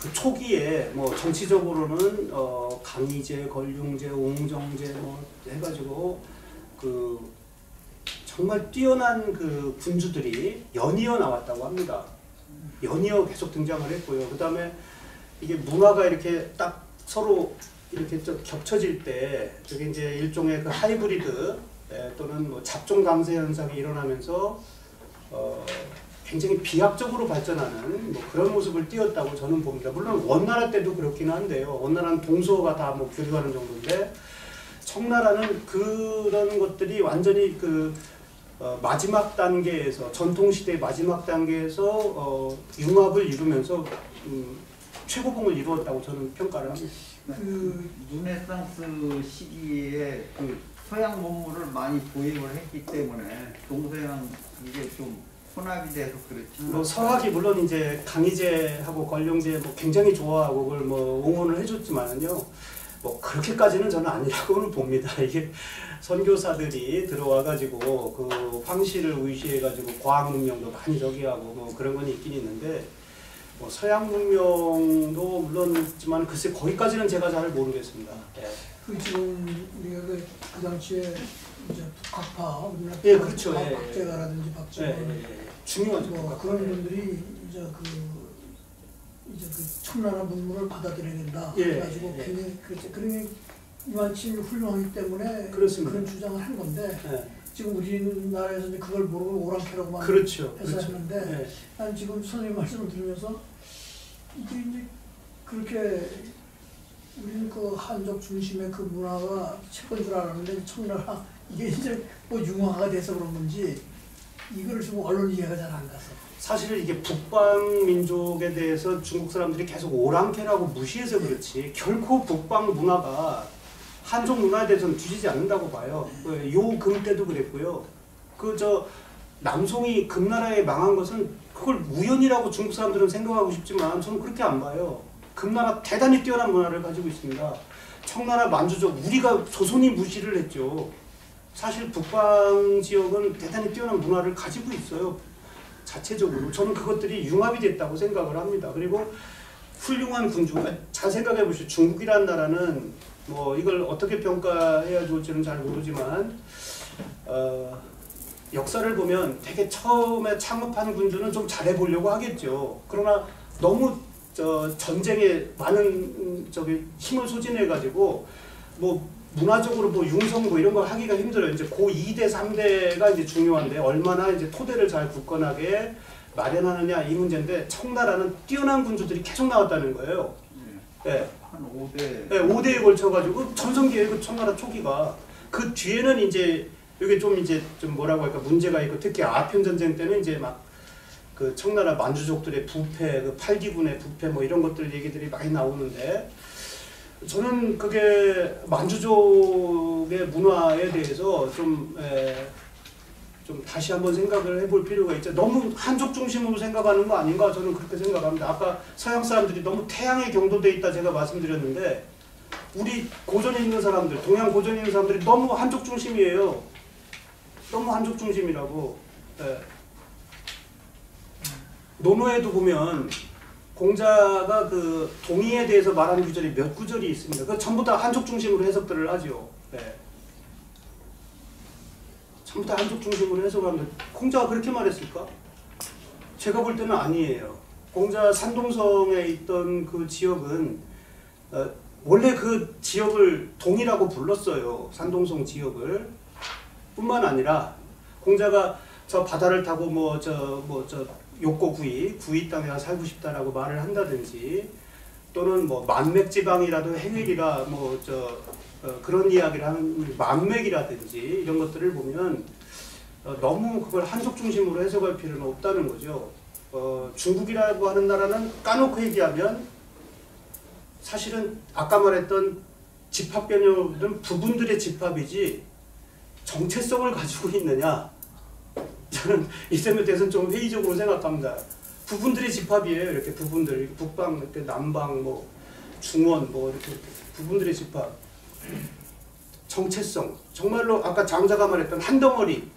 그 초기에 뭐 정치적으로는 어, 강희제, 권룡제, 옹정제 뭐 해가지고 그 정말 뛰어난 그 군주들이 연이어 나왔다고 합니다. 연이어 계속 등장을 했고요. 그 다음에 이게 문화가 이렇게 딱 서로 이렇게 좀 겹쳐질 때 저게 이제 일종의 그 하이브리드 예, 또는 뭐 잡종 강세 현상이 일어나면서 어, 굉장히 비약적으로 발전하는 뭐 그런 모습을 띄었다고 저는 봅니다. 물론 원나라 때도 그렇긴 한데요. 원나라는 동서가 다 뭐 교류하는 정도인데 청나라는 그런 것들이 완전히 그 어, 마지막 단계에서 전통 시대의 마지막 단계에서 어, 융합을 이루면서 음, 최고봉을 이루었다고 저는 평가를 합니다. 그 루네상스 시기에 그 서양 문물을 많이 도입을 했기 때문에 동서양 이게 좀 혼합이 돼서 그렇지. 뭐 서학이 물론 이제 강희제하고 권룡제 뭐 굉장히 좋아하고 그걸 뭐 옹호를 해줬지만은요 뭐 그렇게까지는 저는 아니라고는 봅니다 이게 선교사들이 들어와가지고 그 황실을 의시해가지고 과학 문명도 많이 저기하고 뭐 그런 건 있긴 있는데 뭐 서양 문명도 물론 있지만 글쎄 거기까지는 제가 잘 모르겠습니다. 예. 그 지금 우리가 그, 그 당시에 이제 북학파 우리나라 예, 그렇죠. 박- 예, 예. 박제가라든지 예, 박정원 예, 예. 중요하죠. 뭐 그런 분들이 이제 그 이제 그 청나라 문물을 받아들여야 된다. 예, 그래가지고 예. 굉장히 그렇지 그런 이만치 훌륭하기 때문에 그렇습니다. 런 주장을 한 건데 예. 지금 우리나라에서 이제 그걸 모르고 오랑캐라고만 그렇죠. 해서 그렇죠. 하는데 예. 난 지금 선생님 말씀을 들으면서 이게 이제 그렇게 우리는 그 한족 중심의 그 문화가 최고인 줄 알았는데 청나라 이게 이제 뭐 융화가 돼서 그런 건지 이거를 지금 언론 이해가 잘 안 가서 사실 이게 북방 민족에 대해서 중국 사람들이 계속 오랑캐라고 무시해서 그렇지 결코 북방 문화가 한족 문화에 대해서는 뒤지지 않는다고 봐요. 그 요금 때도 그랬고요. 그 저 남송이 금나라에 망한 것은 그걸 우연이라고 중국 사람들은 생각하고 싶지만 저는 그렇게 안 봐요. 금나라 대단히 뛰어난 문화를 가지고 있습니다. 청나라 만주족 우리가 조선이 무시를 했죠. 사실 북방 지역은 대단히 뛰어난 문화를 가지고 있어요. 자체적으로 저는 그것들이 융합이 됐다고 생각을 합니다. 그리고 훌륭한 군주. 잘 생각해 보시죠. 중국이라는 나라는 뭐 이걸 어떻게 평가해야 좋을지는 잘 모르지만 어, 역사를 보면 되게 처음에 창업한 군주는 좀 잘해 보려고 하겠죠. 그러나 너무 저 전쟁에 많은 음, 저기 힘을 소진해 가지고 뭐 문화적으로 뭐 융성 뭐 이런 걸 하기가 힘들어요. 이제 고 2대 3대가 이제 중요한데 얼마나 이제 토대를 잘 굳건하게 마련하느냐 이 문제인데 청나라는 뛰어난 군주들이 계속 나왔다는 거예요. 예. 한 5대 네, 5대에 걸쳐 가지고 전성기에 그 청나라 초기가 그 뒤에는 이제 이게 좀 이제 좀 뭐라고 할까 문제가 있고 특히 아편 전쟁 때는 이제 막 그 청나라 만주족들의 부패, 그 팔기군의 부패 뭐 이런 것들 얘기들이 많이 나오는데 저는 그게 만주족의 문화에 대해서 좀, 에, 좀 다시 한번 생각을 해볼 필요가 있죠. 너무 한족 중심으로 생각하는 거 아닌가 저는 그렇게 생각합니다. 아까 서양 사람들이 너무 태양에 경도돼 있다 제가 말씀드렸는데 우리 고전에 있는 사람들, 동양 고전에 있는 사람들이 너무 한족 중심이에요. 너무 한족 중심이라고. 예. 논어에도 보면 공자가 그 동의에 대해서 말하는 구절이 몇 구절이 있습니다. 그 전부 다 한족 중심으로 해석들을 하죠. 네. 전부 다 한족 중심으로 해석하는데 공자가 그렇게 말했을까? 제가 볼 때는 아니에요. 공자 산동성에 있던 그 지역은 어, 원래 그 지역을 동이라고 불렀어요. 산동성 지역을 뿐만 아니라 공자가 저 바다를 타고 뭐 저 뭐저 욕고 구이 구이 땅에 살고 싶다라고 말을 한다든지 또는 뭐 만맥지방이라도 행위리라 뭐 저 그런 이야기를 하는 만맥이라든지 이런 것들을 보면 어, 너무 그걸 한족 중심으로 해석할 필요는 없다는 거죠. 어, 중국이라고 하는 나라는 까놓고 얘기하면 사실은 아까 말했던 집합 개념은 부분들의 집합이지 정체성을 가지고 있느냐 저는 이 점에 대해서는 좀 회의적으로 생각합니다. 부분들의 집합이에요. 이렇게 부분들 북방, 이렇게 남방, 뭐 중원, 뭐 이렇게, 이렇게 부분들의 집합. 정체성 정말로 아까 장자가 말했던 한 덩어리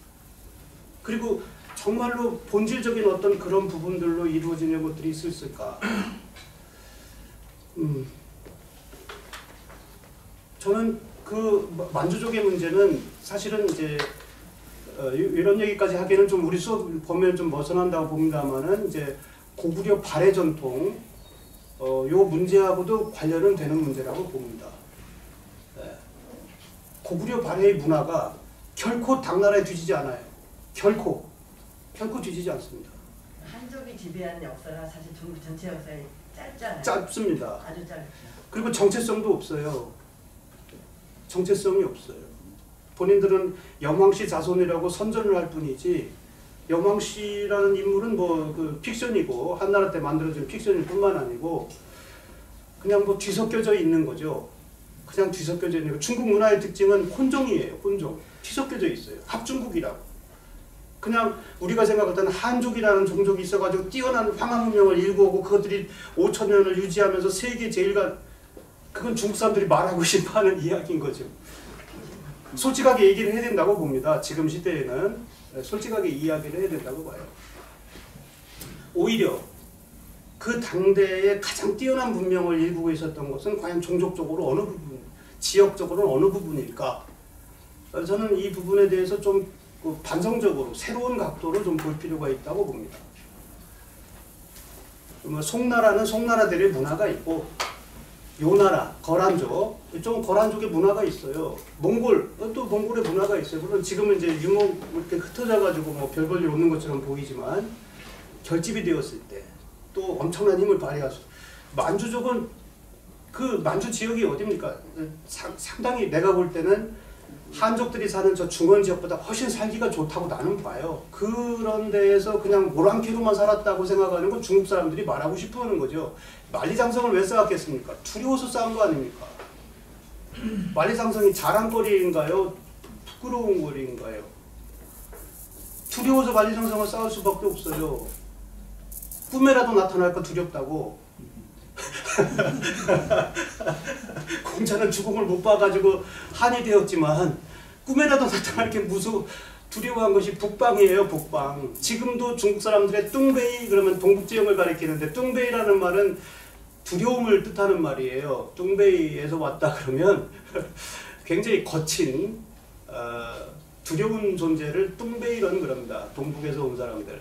그리고 정말로 본질적인 어떤 그런 부분들로 이루어지는 것들이 있을까? 음, 저는 그 만주족의 문제는 사실은 이제 어, 이- 이런 얘기까지 하기는 좀 우리 수업 보면 좀 벗어난다고 봅니다만은 이제 고구려 발해 전통 어, 요 문제하고도 관련은 되는 문제라고 봅니다. 네. 고구려 발해의 문화가 결코 당나라에 뒤지지 않아요. 결코 결코 뒤지지 않습니다. 한족이 지배한 역사가 사실 중국 전체 역사에 짧잖아요. 짧습니다. 아주 짧죠. 그리고 정체성도 없어요. 정체성이 없어요. 본인들은 영왕씨 자손이라고 선전을 할 뿐이지 영왕씨라는 인물은 뭐 그 픽션이고 한나라 때 만들어진 픽션일 뿐만 아니고 그냥 뭐 뒤섞여져 있는 거죠. 그냥 뒤섞여져 있는 거. 중국 문화의 특징은 혼종이에요. 혼종. 뒤섞여져 있어요. 합중국이라고. 그냥 우리가 때는 한족이라는 종족이 있어가지고 뛰어난 황하 문명을 일구고 그것들이 5천 년을 유지하면서 세계 제일가 그건 중국 사람들이 말하고 싶어하는 이야기인 거죠. 솔직하게 얘기를 해야 된다고 봅니다. 지금 시대에는 네, 솔직하게 이야기를 해야 된다고 봐요. 오히려 그 당대에 가장 뛰어난 문명을 일구고 있었던 것은 과연 종족적으로 어느 부분, 지역적으로 어느 부분일까? 어, 저는 이 부분에 대해서 좀그 반성적으로 새로운 각도로 좀 볼 필요가 있다고 봅니다. 뭐 송나라는 송나라들의 문화가 있고 요나라, 거란족, 이쪽은 거란족의 문화가 있어요. 몽골, 어, 또 몽골의 문화가 있어요. 물론 지금은 이제 유목 이렇게 흩어져 가지고 뭐 별 볼일 없는 것처럼 보이지만 결집이 되었을 때 또 엄청난 힘을 발휘하죠. 만주족은 그 만주 지역이 어디입니까? 상, 상당히 내가 볼 때는 한족들이 사는 저 중원 지역보다 훨씬 살기가 좋다고 나는 봐요. 그런 데에서 그냥 모랑캐로만 살았다고 생각하는 건 중국 사람들이 말하고 싶어 하는 거죠. 만리장성을 왜 쌓았겠습니까? 두려워서 쌓은 거 아닙니까? 만리장성이 자랑거리인가요? 부끄러운 거리인가요? 두려워서 만리장성을 쌓을 수밖에 없어요. 꿈에라도 나타날까 두렵다고. 공자는 죽음을 못 봐가지고 한이 되었지만 꿈에라도 나타날 게 무서 두려워한 것이 북방이에요 북방. 지금도 중국 사람들의 뚱베이 그러면 동북 지역을 가리키는데 뚱베이라는 말은 두려움을 뜻하는 말이에요. 뚱베이에서 왔다 그러면 굉장히 거친 어, 두려운 존재를 뚱베이라는 그럽니다. 동북에서 온 사람들.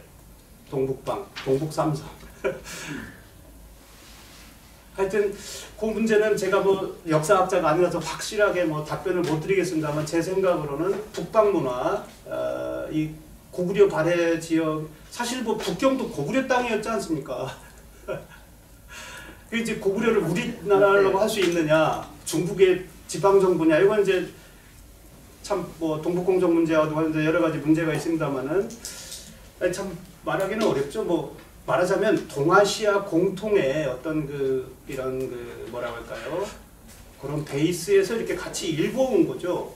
동북방 동북삼성 하여튼 그 문제는 제가 뭐 역사학자가 아니라서 확실하게 뭐 답변을 못 드리겠습니다만 제 생각으로는 북방 문화, 어, 이 고구려 발해 지역 사실 뭐 북경도 고구려 땅이었지 않습니까? 그 이제 고구려를 우리나라라고 할 수 있느냐, 중국의 지방 정부냐 이건 이제 참 뭐 동북공정 문제와도 이제 여러 가지 문제가 있습니다만은 참 말하기는 어렵죠. 뭐 말하자면 동아시아 공통의 어떤 그 이런 그 뭐라고 할까요? 그런 베이스에서 이렇게 같이 일궈온 거죠.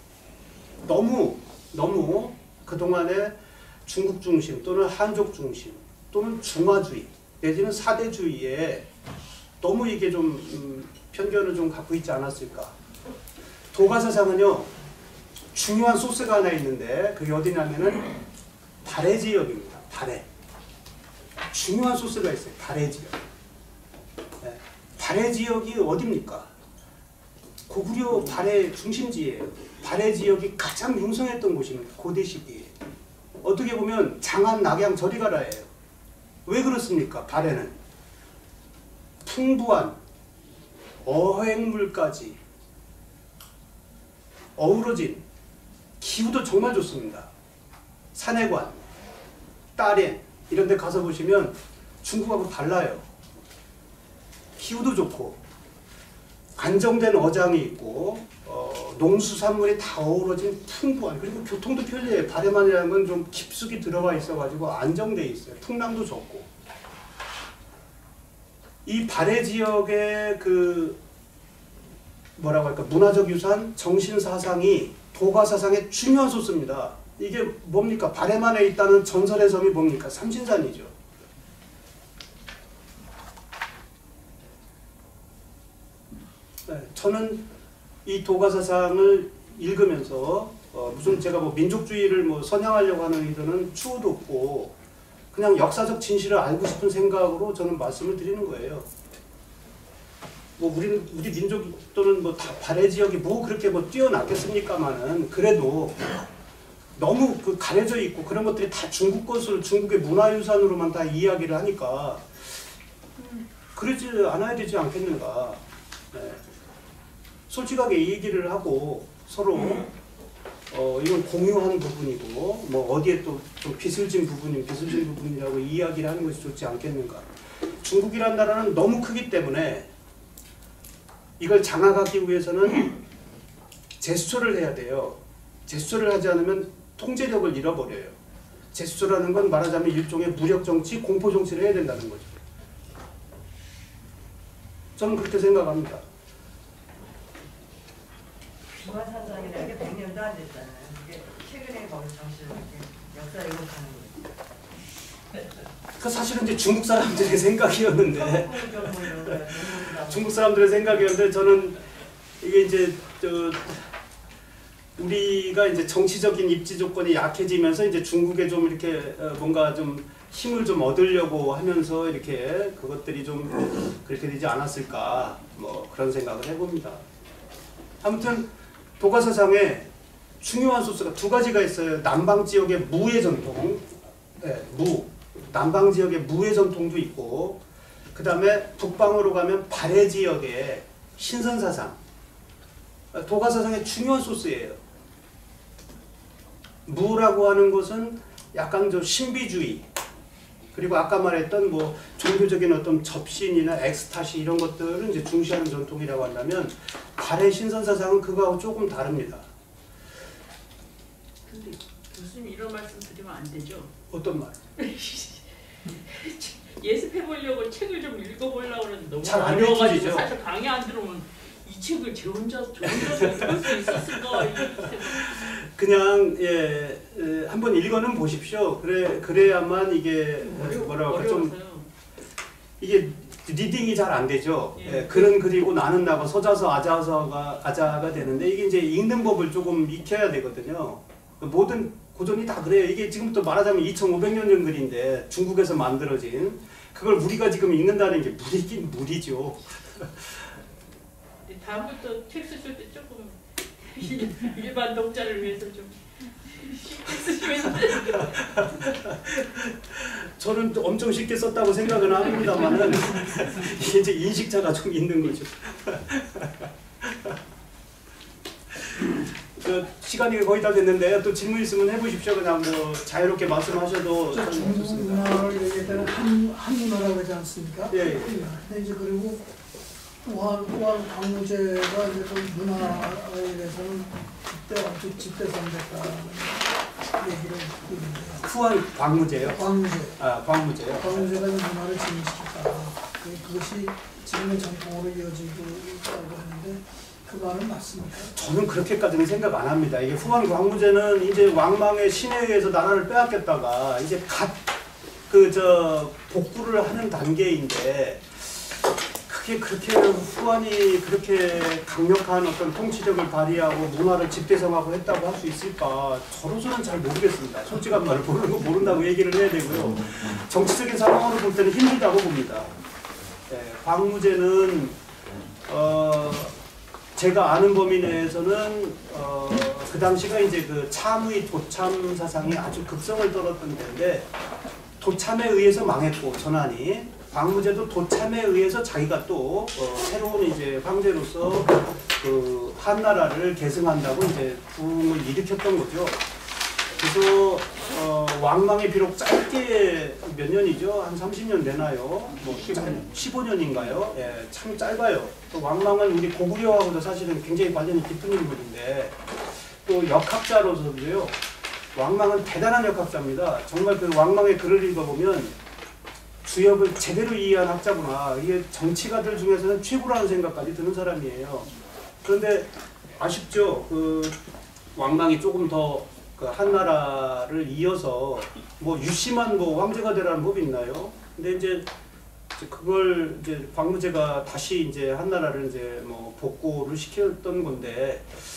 너무 너무 그 동안에 중국 중심 또는 한족 중심 또는 중화주의 내지는 사대주의에 너무 이게 좀 음, 편견을 좀 갖고 있지 않았을까? 도가 사상은요 중요한 소스가 하나 있는데 그게 어디냐면은 발해 지역입니다. 발해. 중요한 소스가 있어요. 발해 지역. 예, 발해 지역이 어딥니까? 고구려 발해 중심지예요. 발해 지역이 가장 융성했던 곳입니다. 고대 시기에. 어떻게 보면 장안, 낙양, 저리가라예요. 왜 그렇습니까? 발해는 풍부한 어획물까지 어우러진 기후도 정말 좋습니다. 산해관, 따렌 이런 데 가서 보시면 중국하고 달라요. 기후도 좋고 안정된 어장이 있고 어, 농수산물이 다 어우러진 풍부한 그리고 교통도 편리해요. 바레만이라는 건 좀 깊숙이 들어가 있어가지고 안정돼 있어요. 풍랑도 적고 이 발해 지역의 그 뭐라고 할까 문화적 유산, 정신 사상이 도가 사상의 중요한 소스입니다. 이게 뭡니까? 발해만에 있다는 전설의 섬이 뭡니까? 삼신산이죠. 네, 저는 이 도가 사상을 읽으면서 어, 무슨 제가 뭐 민족주의를 뭐 선양하려고 하는 의도는 추호도 없고 그냥 역사적 진실을 알고 싶은 생각으로 저는 말씀을 드리는 거예요. 뭐 우리는 우리 민족 또는 뭐 다 발해 지역이 뭐 그렇게 뭐 뛰어나겠습니까마는 그래도 너무 그 가려져 있고 그런 것들이 다 중국 것을 중국의 문화유산으로만 다 이야기를 하니까 그러지 않아야 되지 않겠는가. 네. 솔직하게 이 얘기를 하고 서로 어 이건 공유하는 부분이고 뭐 어디에 또 좀 비슬진 부분이 비슬진 부분이라고 이야기를 하는 것이 좋지 않겠는가. 중국이란 나라는 너무 크기 때문에 이걸 장악하기 위해서는 제스처를 해야 돼요. 제스처를 하지 않으면 통제력을 잃어버려요. 제스처라는 건 말하자면 일종의 무력 정치, 공포 정치를 해야 된다는 거죠. 저는 그렇게 생각합니다. 중화사상이라는 게 100년도 안 됐잖아요. 이게 최근에 거기 정신을 역사 왜곡하는 거예요. 그 사실은 이제 중국 사람들의 생각이었는데 중국 사람들의 생각이었는데 저는 이게 이제 저 우리가 이제 정치적인 입지 조건이 약해지면서 이제 중국에 좀 이렇게 어, 뭔가 좀 힘을 좀 얻으려고 하면서 이렇게 그것들이 좀 그렇게 되지 않았을까 뭐 그런 생각을 해봅니다. 아무튼 도가사상에 중요한 소스가 두 가지가 있어요. 남방 지역의 무의 전통, 네, 무 남방 지역의 무의 전통도 있고 그 다음에 북방으로 가면 발해 지역의 신선 사상, 도가 사상의 중요한 소스예요. 무라고 하는 것은 약간 좀 신비주의 그리고 아까 말했던 뭐 종교적인 어떤 접신이나 엑스타시 이런 것들을 이제 중시하는 전통이라고 한다면 발해 신선 사상은 그거하고 조금 다릅니다. 근데 교수님 이런 말씀 드리면 안 되죠. 어떤 말? 예습해 보려고 책을 좀 읽어 보려고 그러는데 너무 잘안 어려워가지고? 사실 강의 안 들으면 이 책을 제 혼자 저 혼자서 읽을 수 있었을까. 그냥 예, 에, 한번 읽어는 보십시오. 그래 그래야만 이게 에, 뭐라고 좀 어려워서요. 이게 reading이 잘 안 되죠. 예. 예, 글은 그리고 나는 나고 서자서 아자서가 아자가 되는데 이게 이제 읽는 법을 조금 익혀야 되거든요. 모든 고전이 다 그래요. 이게 지금부터 말하자면 2,500년 전 글인데 중국에서 만들어진 그걸 우리가 지금 읽는다는 게 무리긴 무리죠. 다음부터 책 쓰실 때 조금 일반 독자를 위해서 좀 쉽게 쓰시면 저는 또 엄청 쉽게 썼다고 생각은 합니다만은 이게 이제 인식차가 좀 있는 거죠. 저 시간이 거의 다 됐는데 또 질문 있으면 해보십시오. 그냥 뭐 자유롭게 말씀하셔도 저 저는 중국 좋습니다. 문화를 얘기할 때는 한, 한문화라고 하지 않습니까? 예, 예. 근데 이제 그리고 우한, 우한 강무제가 이제 그 문화에 대해서는 그때 아주 집대성됐다는 얘기를 듣고 있는데요. 후한 광무제요. 광무제. 아 광무제요. 광무제가 이제 문화를 진입시켰다. 그- 그것이 지금의 전통으로 이어지고 있다고 하는데 그 말은 맞습니까? 저는 그렇게까지는 생각 안 합니다. 이게 후한 광무제는 이제 왕망의 신에 의해서 나라를 빼앗겼다가 이제 갓 그 저 복구를 하는 단계인데 그게 그렇게 후한이 그렇게 강력한 어떤 통치력을 발휘하고 문화를 집대성하고 했다고 할 수 있을까? 저로서는 잘 모르겠습니다. 솔직한 말을 모르는 거 모른다고 얘기를 해야 되고요. 정치적인 상황으로 볼 때는 힘들다고 봅니다. 예, 광무제는 어, 제가 아는 범위 내에서는 어, 그 당시가 이제 그 참의 도참 사상이 아주 급성을 떨었던 때인데 도참에 의해서 망했고 전환이 광무제도 도참에 의해서 자기가 또 어, 새로운 이제 황제로서 그 한나라를 계승한다고 이제 부흥을 일으켰던 거죠. 그래서 어, 왕망이 비록 짧게 몇 년이죠? 한 30년 되나요? 뭐 15년 인가요? 예, 참 짧아요. 또 왕망은 우리 고구려하고도 사실은 굉장히 관련이 깊은 인물인데 또 역학자로서도요. 왕망은 대단한 역학자입니다. 정말 그 왕망의 글을 읽어보면 주역을 제대로 이해한 학자구나. 이게 정치가들 중에서는 최고라는 생각까지 드는 사람이에요. 그런데 아쉽죠. 그 왕망이 조금 더그 한나라를 이어서 뭐 유심한 뭐 황제가 되라는 법이 있나요? 근데 이제 그걸 이제 광무제가 다시 이제 한나라를 이제 뭐 복고를 시켰던 건데 후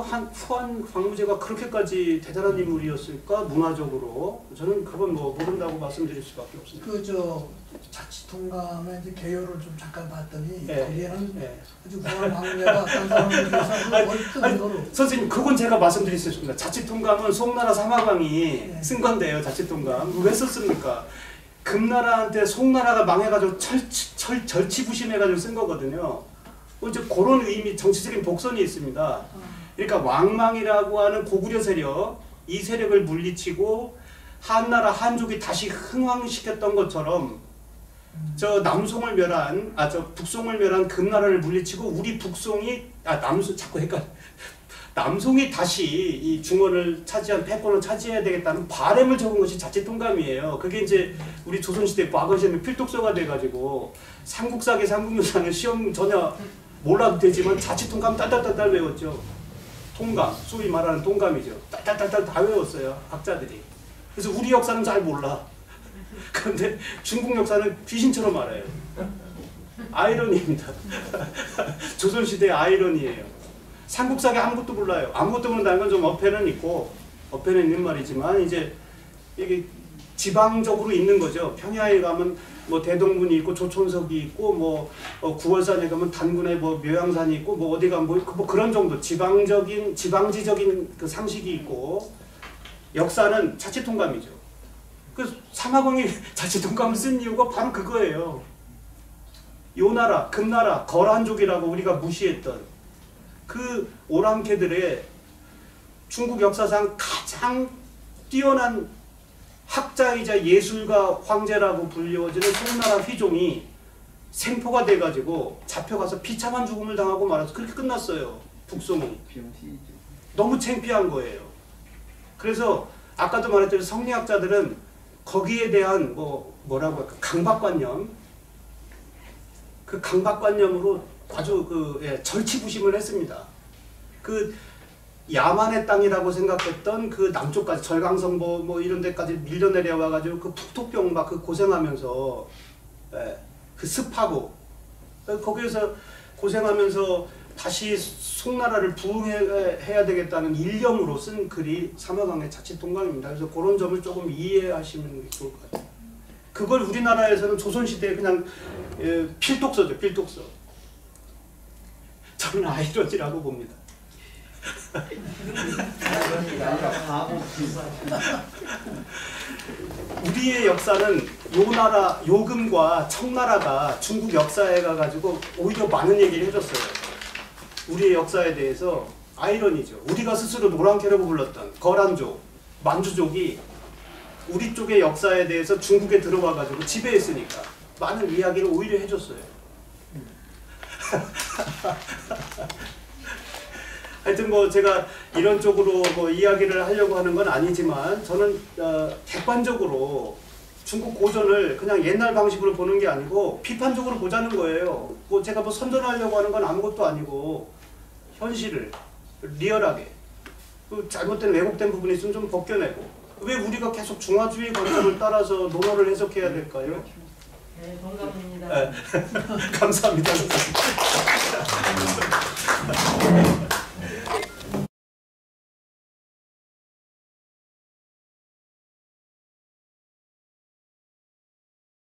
한 후한 광무제가 그렇게까지 대단한 인물이었을까 문화적으로 저는 그건 뭐 모른다고 말씀드릴 수밖에 없습니다. 그저 자치통감의 이제 개요를 좀 잠깐 봤더니 예. 거기에는 예. 아주 후한 아니, 월등 아니, 거로 선생님 그건 제가 말씀드릴 수 있습니다. 자치통감은 송나라 사마광이 네. 쓴 건데요. 자치통감 왜 썼습니까? 금나라한테 송나라가 망해가지고 철, 철, 절치부심해가지고 쓴 거거든요. 뭐 이제 그런 의미 정치적인 복선이 있습니다. 그러니까 왕망이라고 하는 고구려 세력 이 세력을 물리치고 한나라 한족이 다시 흥왕시켰던 것처럼 저 남송을 멸한 아 저 북송을 멸한 금나라를 물리치고 우리 북송이 아 남송 자꾸 헷갈 남송이 다시 이 중원을 차지한 패권을 차지해야 되겠다는 바램을 적은 것이 자치통감이에요. 그게 이제 우리 조선시대 과거 시험에 필독서가 돼가지고 삼국사기 삼국유사는 시험 전혀 몰라도 되지만 자치통감 딸딸딸딸 외웠죠. 통감, 소위 말하는 통감이죠. 딸딸딸딸 다 외웠어요. 학자들이. 그래서 우리 역사는 잘 몰라. 그런데 중국 역사는 귀신처럼 알아요. 아이러니입니다. 조선시대의 아이러니예요. 삼국사기 아무것도 몰라요. 아무것도 모른다는 건 좀 어폐는 있고 어폐는 있는 말이지만 이제 이게 지방적으로 있는 거죠. 평야에 가면 뭐 대동문이 있고 조촌석이 있고 뭐 어, 구월산에 가면 단군에 뭐 묘양산이 있고 뭐 어디 가면 뭐, 그- 뭐 그런 정도 지방적인 지방지적인 그 상식이 있고 역사는 자치통감이죠. 그 사마광이 자치통감을 쓴 이유가 바로 그거예요. 요나라, 금나라, 거란족이라고 우리가 무시했던 그 오랑캐들의 중국 역사상 가장 뛰어난 학자이자 예술가 황제라고 불리워지는 송나라 휘종이 생포가 돼가지고 잡혀가서 비참한 죽음을 당하고 말아서 그렇게 끝났어요. 북송이. 너무 창피한 거예요. 그래서 아까도 말했듯이 성리학자들은 거기에 대한 뭐 뭐라고 할까 강박관념 그 강박관념으로 아주 그 예, 절치부심을 했습니다. 그 야만의 땅이라고 생각했던 그 남쪽까지 절강성보 뭐 이런 데까지 밀려 내려와 가지고 그 북토병 막 그 고생하면서 예, 그 습하고 거기에서 고생하면서 다시 송나라를 부흥해야 되겠다는 일념으로 쓴 글이 사마강의 자치통강입니다. 그래서 그런 점을 조금 이해하시면 좋을 것 같아요. 그걸 우리나라에서는 조선시대에 그냥 예, 필독서죠, 필독서. 저는 아이러니라고 봅니다. 비슷. 우리의 역사는 요 나라, 요금과 청나라가 중국 역사에 가가지고 오히려 많은 얘기를 해줬어요. 우리의 역사에 대해서 아이러니죠. 우리가 스스로 노랑캐라고 불렀던 거란족, 만주족이 우리 쪽의 역사에 대해서 중국에 들어와가지고 지배했으니까 많은 이야기를 오히려 해줬어요. 하여튼 뭐 제가 이런 쪽으로 뭐 이야기를 하려고 하는 건 아니지만 저는 어, 객관적으로 중국 고전을 그냥 옛날 방식으로 보는 게 아니고 비판적으로 보자는 거예요. 뭐 제가 뭐 선전하려고 하는 건 아무것도 아니고 현실을 리얼하게 그 잘못된 왜곡된 부분이 있으면 좀 벗겨내고 왜 우리가 계속 중화주의 관점을 따라서 논어를 해석해야 될까요? 네, 동감입니다. 감사합니다. 선생님.